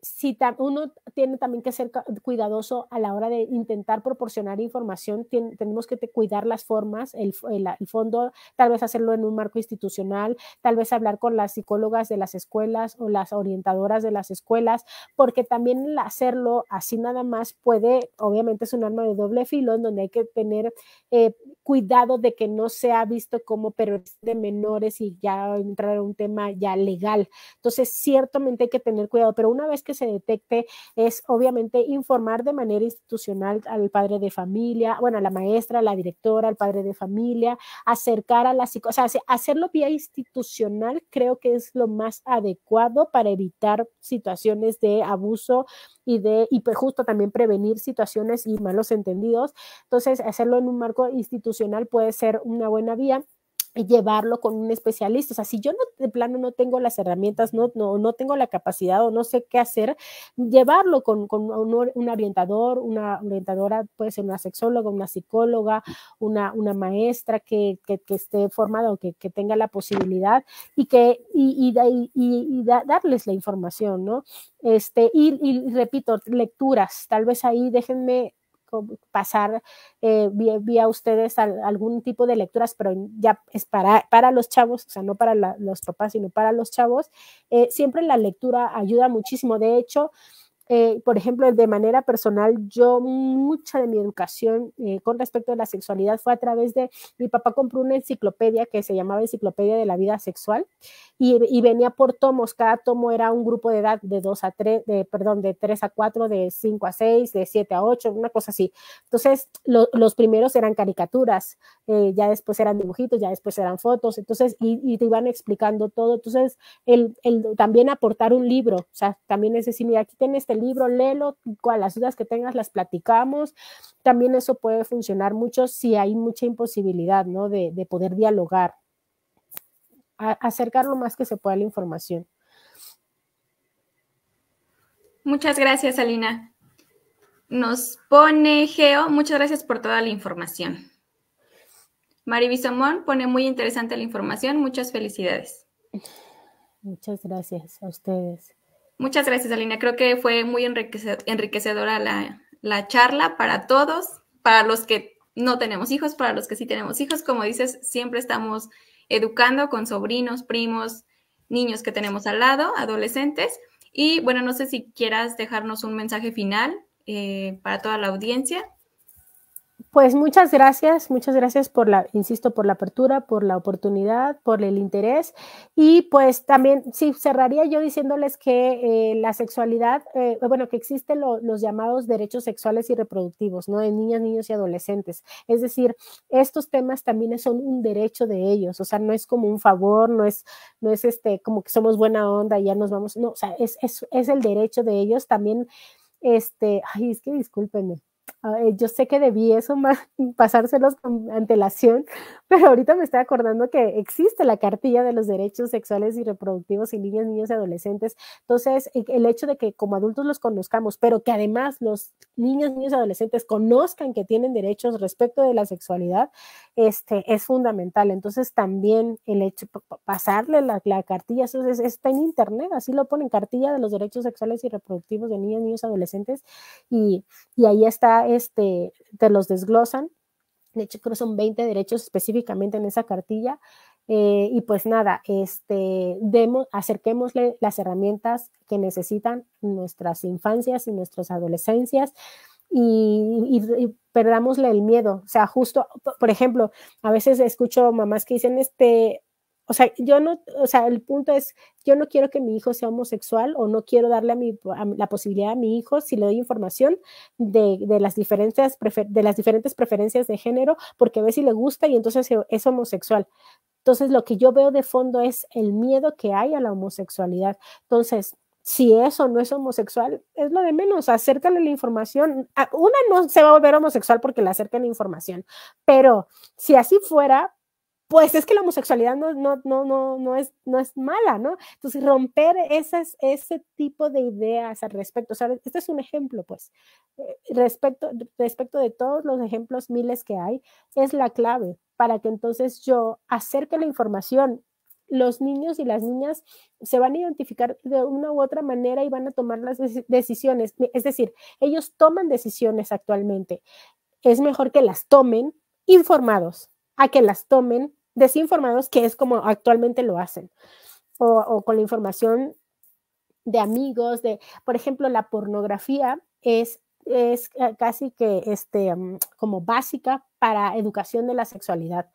si uno tiene también que ser cuidadoso a la hora de intentar proporcionar información, tenemos que cuidar las formas, el, el, fondo, tal vez hacerlo en un marco institucional, tal vez hablar con las psicólogas de las escuelas o las orientadoras de las escuelas, porque también hacerlo así nada más puede, obviamente es un arma de doble filo en donde hay que tener eh, cuidado de que no sea visto como perversión de menores y ya entrar en un tema ya legal. Entonces, ciertamente hay que tener cuidado, pero una vez que se detecte, es obviamente informar de manera institucional al padre de familia, bueno, a la maestra, a la directora, al padre de familia, acercar a la o sea, hacerlo vía institucional creo que es lo más adecuado para evitar situaciones de abuso y de, y pues justo también prevenir situaciones y malos entendidos. Entonces, hacerlo en un marco institucional puede ser una buena vía llevarlo con un especialista. O sea, si yo no de plano no tengo las herramientas, no, no, no tengo la capacidad o no sé qué hacer, llevarlo con, con un, orientador, una orientadora, puede ser una sexóloga, una psicóloga, una, una maestra que, que, esté formada o que, que, tenga la posibilidad y que y, y, y, y darles la información, ¿no? Este, y repito, lecturas, tal vez ahí déjenme pasar eh, vía, ustedes algún tipo de lecturas, pero ya es para, para los chavos, o sea, no para los papás, sino para los chavos. Eh, siempre la lectura ayuda muchísimo. De hecho, eh, por ejemplo, de manera personal, yo mucha de mi educación eh, con respecto a la sexualidad fue a través de, mi papá compró una enciclopedia que se llamaba Enciclopedia de la Vida Sexual y, venía por tomos, cada tomo era un grupo de edad de 2 a 3, de, perdón, de 3 a 4, de 5 a 6, de 7 a 8, una cosa así. Entonces, los primeros eran caricaturas, eh, ya después eran dibujitos, ya después eran fotos, entonces, y, te iban explicando todo. Entonces, el, el, también aportar un libro, o sea, también es decir, mira, aquí tienes este libro, léelo, con las dudas que tengas las platicamos. También eso puede funcionar mucho si hay mucha imposibilidad, ¿no? De, de poder dialogar, acercar lo más que se pueda la información. Muchas gracias, Alina. Nos pone Geo, muchas gracias por toda la información. Mariby pone muy interesante la información, muchas felicidades. Muchas gracias a ustedes. Muchas gracias, Alina. Creo que fue muy enriquecedora la, charla para todos, para los que no tenemos hijos, para los que sí tenemos hijos. Como dices, siempre estamos educando con sobrinos, primos, niños que tenemos al lado, adolescentes. Y bueno, no sé si quieras dejarnos un mensaje final eh, para toda la audiencia. Pues muchas gracias, muchas gracias por la, insisto, por la apertura, por la oportunidad, por el interés. Y pues también, sí, cerraría yo diciéndoles que eh, la sexualidad, eh, bueno, que existen los llamados derechos sexuales y reproductivos, ¿no? De niñas, niños y adolescentes. Es decir, estos temas también son un derecho de ellos, o sea, no es como un favor, no es, no es este, como que somos buena onda y ya nos vamos, no, o sea, es, es, es el derecho de ellos. También, este, ay, es que discúlpenme yo sé que debí eso más, pasárselos con antelación, pero ahorita me estoy acordando que existe la cartilla de los derechos sexuales y reproductivos en niñas, niños y adolescentes. Entonces, e, el hecho de que como adultos los conozcamos, pero que además los niños, niños y adolescentes conozcan que tienen derechos respecto de la sexualidad, este, es fundamental. Entonces, también el hecho de pasarle la, cartilla, eso está en internet, así lo ponen, cartilla de los derechos sexuales y reproductivos de niñas, niños y adolescentes, y, y ahí está, este, te los desglosan de hecho, creo que son 20 derechos específicamente en esa cartilla. Eh, y pues nada, este, demos, acerquémosle las herramientas que necesitan nuestras infancias y nuestras adolescencias y, y, perdámosle el miedo. O sea, justo, por ejemplo, a veces escucho mamás que dicen, este, o sea, yo no, o sea, el punto es, yo no quiero que mi hijo sea homosexual o no quiero darle a mi, la posibilidad a mi hijo, si le doy información de, de, las diferentes de las diferentes preferencias de género, porque ve si le gusta y entonces es homosexual. Entonces, lo que yo veo de fondo es el miedo que hay a la homosexualidad. Entonces, si eso no es homosexual, es lo de menos, acércale la información. Una no se va a volver homosexual porque le acercan la información, pero si así fuera, pues es que la homosexualidad no, no, no, no, no, es, no es mala, ¿no? Entonces, romper ese tipo de ideas al respecto, ¿sabes? Este es un ejemplo, pues, eh, respecto, respecto de todos los ejemplos miles que hay, es la clave para que entonces yo acerque la información. Los niños y las niñas se van a identificar de una u otra manera y van a tomar las decisiones. Es decir, ellos toman decisiones actualmente. Es mejor que las tomen informados a que las tomen desinformados, que es como actualmente lo hacen, o, con la información de amigos, de, por ejemplo, la pornografía es es casi que este, mm, como básica para educación de la sexualidad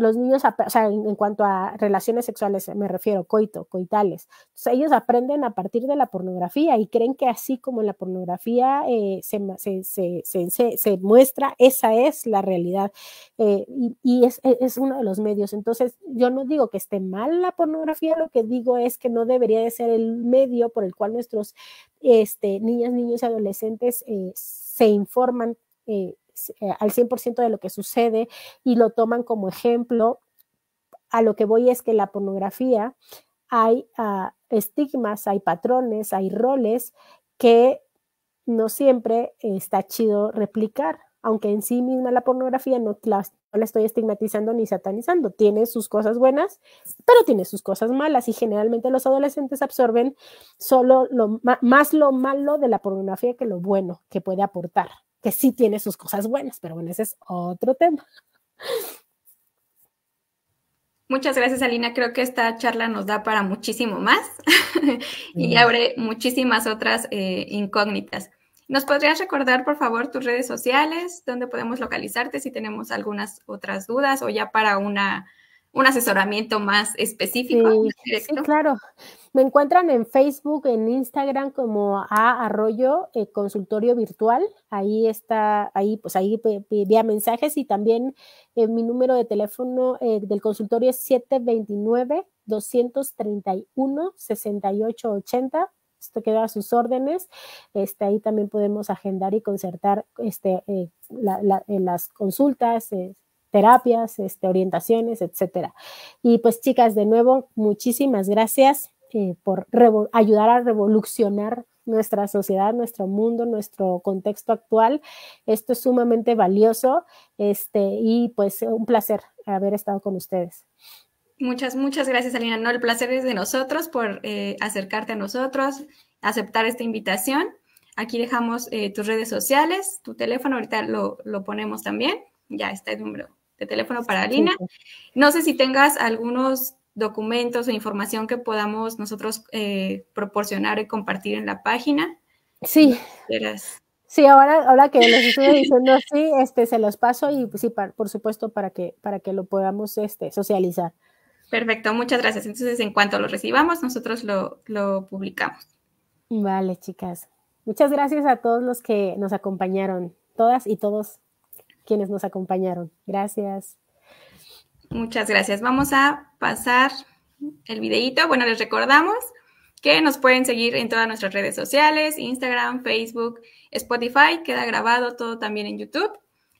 los niños, o sea, en, cuanto a relaciones sexuales me refiero, coito, coitales, ellos aprenden a partir de la pornografía y creen que así como en la pornografía eh, se, se, se, se, muestra, esa es la realidad eh, y, es, e, es, uno de los medios. Entonces, yo no digo que esté mal la pornografía, lo que digo es que no debería de ser el medio por el cual nuestros este, niñas, niños y adolescentes eh, se informan eh, al 100% de lo que sucede y lo toman como ejemplo. A lo que voy es que la pornografía hay uh, estigmas, hay patrones, hay roles que no siempre está chido replicar, aunque en sí misma la pornografía no la, estoy estigmatizando ni satanizando, tiene sus cosas buenas, pero tiene sus cosas malas y generalmente los adolescentes absorben solo lo, más lo malo de la pornografía que lo bueno que puede aportar que sí tiene sus cosas buenas, pero bueno, ese es otro tema. Muchas gracias, Alina. Creo que esta charla nos da para muchísimo más y abre muchísimas otras eh, incógnitas. ¿Nos podrías recordar, por favor, tus redes sociales, dónde podemos localizarte si tenemos algunas otras dudas o ya para una, un asesoramiento más específico? Sí, sí, claro. Me encuentran en Facebook, en Instagram como a Arroyo eh, Consultorio Virtual. Ahí está, ahí pues ahí vía mensajes y también eh, mi número de teléfono eh, del consultorio es 729 231 6880. Esto queda a sus órdenes. Este, ahí también podemos agendar y concertar este, las consultas, terapias, este, orientaciones, etcétera. Y pues chicas, de nuevo, muchísimas gracias. Eh, por ayudar a revolucionar nuestra sociedad, nuestro mundo, nuestro contexto actual. Esto es sumamente valioso este, y pues un placer haber estado con ustedes. Muchas, muchas gracias, Alina. No, el placer es de nosotros por eh, acercarte a nosotros, aceptar esta invitación. Aquí dejamos eh, tus redes sociales, tu teléfono, ahorita lo, lo, ponemos también. Ya está el número de teléfono para Alina. No sé si tengas algunos documentos o información que podamos nosotros eh, proporcionar y compartir en la página. Sí. Sí, ahora, ahora que les estoy diciendo así, este, se los paso y pues, sí, por supuesto, para que, para que lo podamos este, socializar. Perfecto, muchas gracias. Entonces, en cuanto lo recibamos, nosotros lo, lo publicamos. Vale, chicas. Muchas gracias a todos los que nos acompañaron, todas y todos quienes nos acompañaron. Gracias. Muchas gracias. Vamos a pasar el videito. Bueno, les recordamos que nos pueden seguir en todas nuestras redes sociales, Instagram, Facebook, Spotify, queda grabado todo también en YouTube.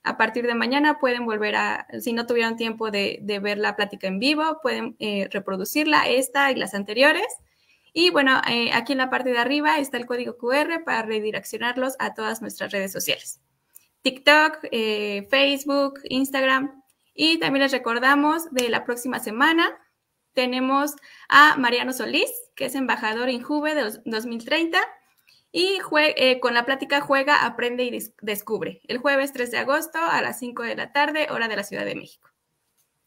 A partir de mañana pueden volver a, si no tuvieron tiempo de, ver la plática en vivo, pueden eh, reproducirla, esta y las anteriores. Y bueno, eh, aquí en la parte de arriba está el código QR para redireccionarlos a todas nuestras redes sociales. TikTok, eh, Facebook, Instagram, y también les recordamos de la próxima semana tenemos a Mariano Solís, que es embajador en Juve de 2030. Y eh, con la plática Juega, Aprende y Descubre. El jueves 3 de agosto a las 5 de la tarde, hora de la Ciudad de México.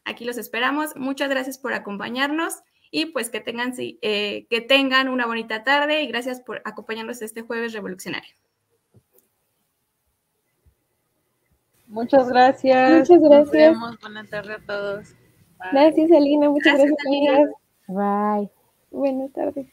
Aquí los esperamos. Muchas gracias por acompañarnos y pues que tengan, eh, que tengan una bonita tarde y gracias por acompañarnos este jueves revolucionario. Muchas gracias. Muchas gracias. Nos Buenas tardes a todos. Gracias, Alina. Muchas gracias, gracias Bye. Buenas tardes.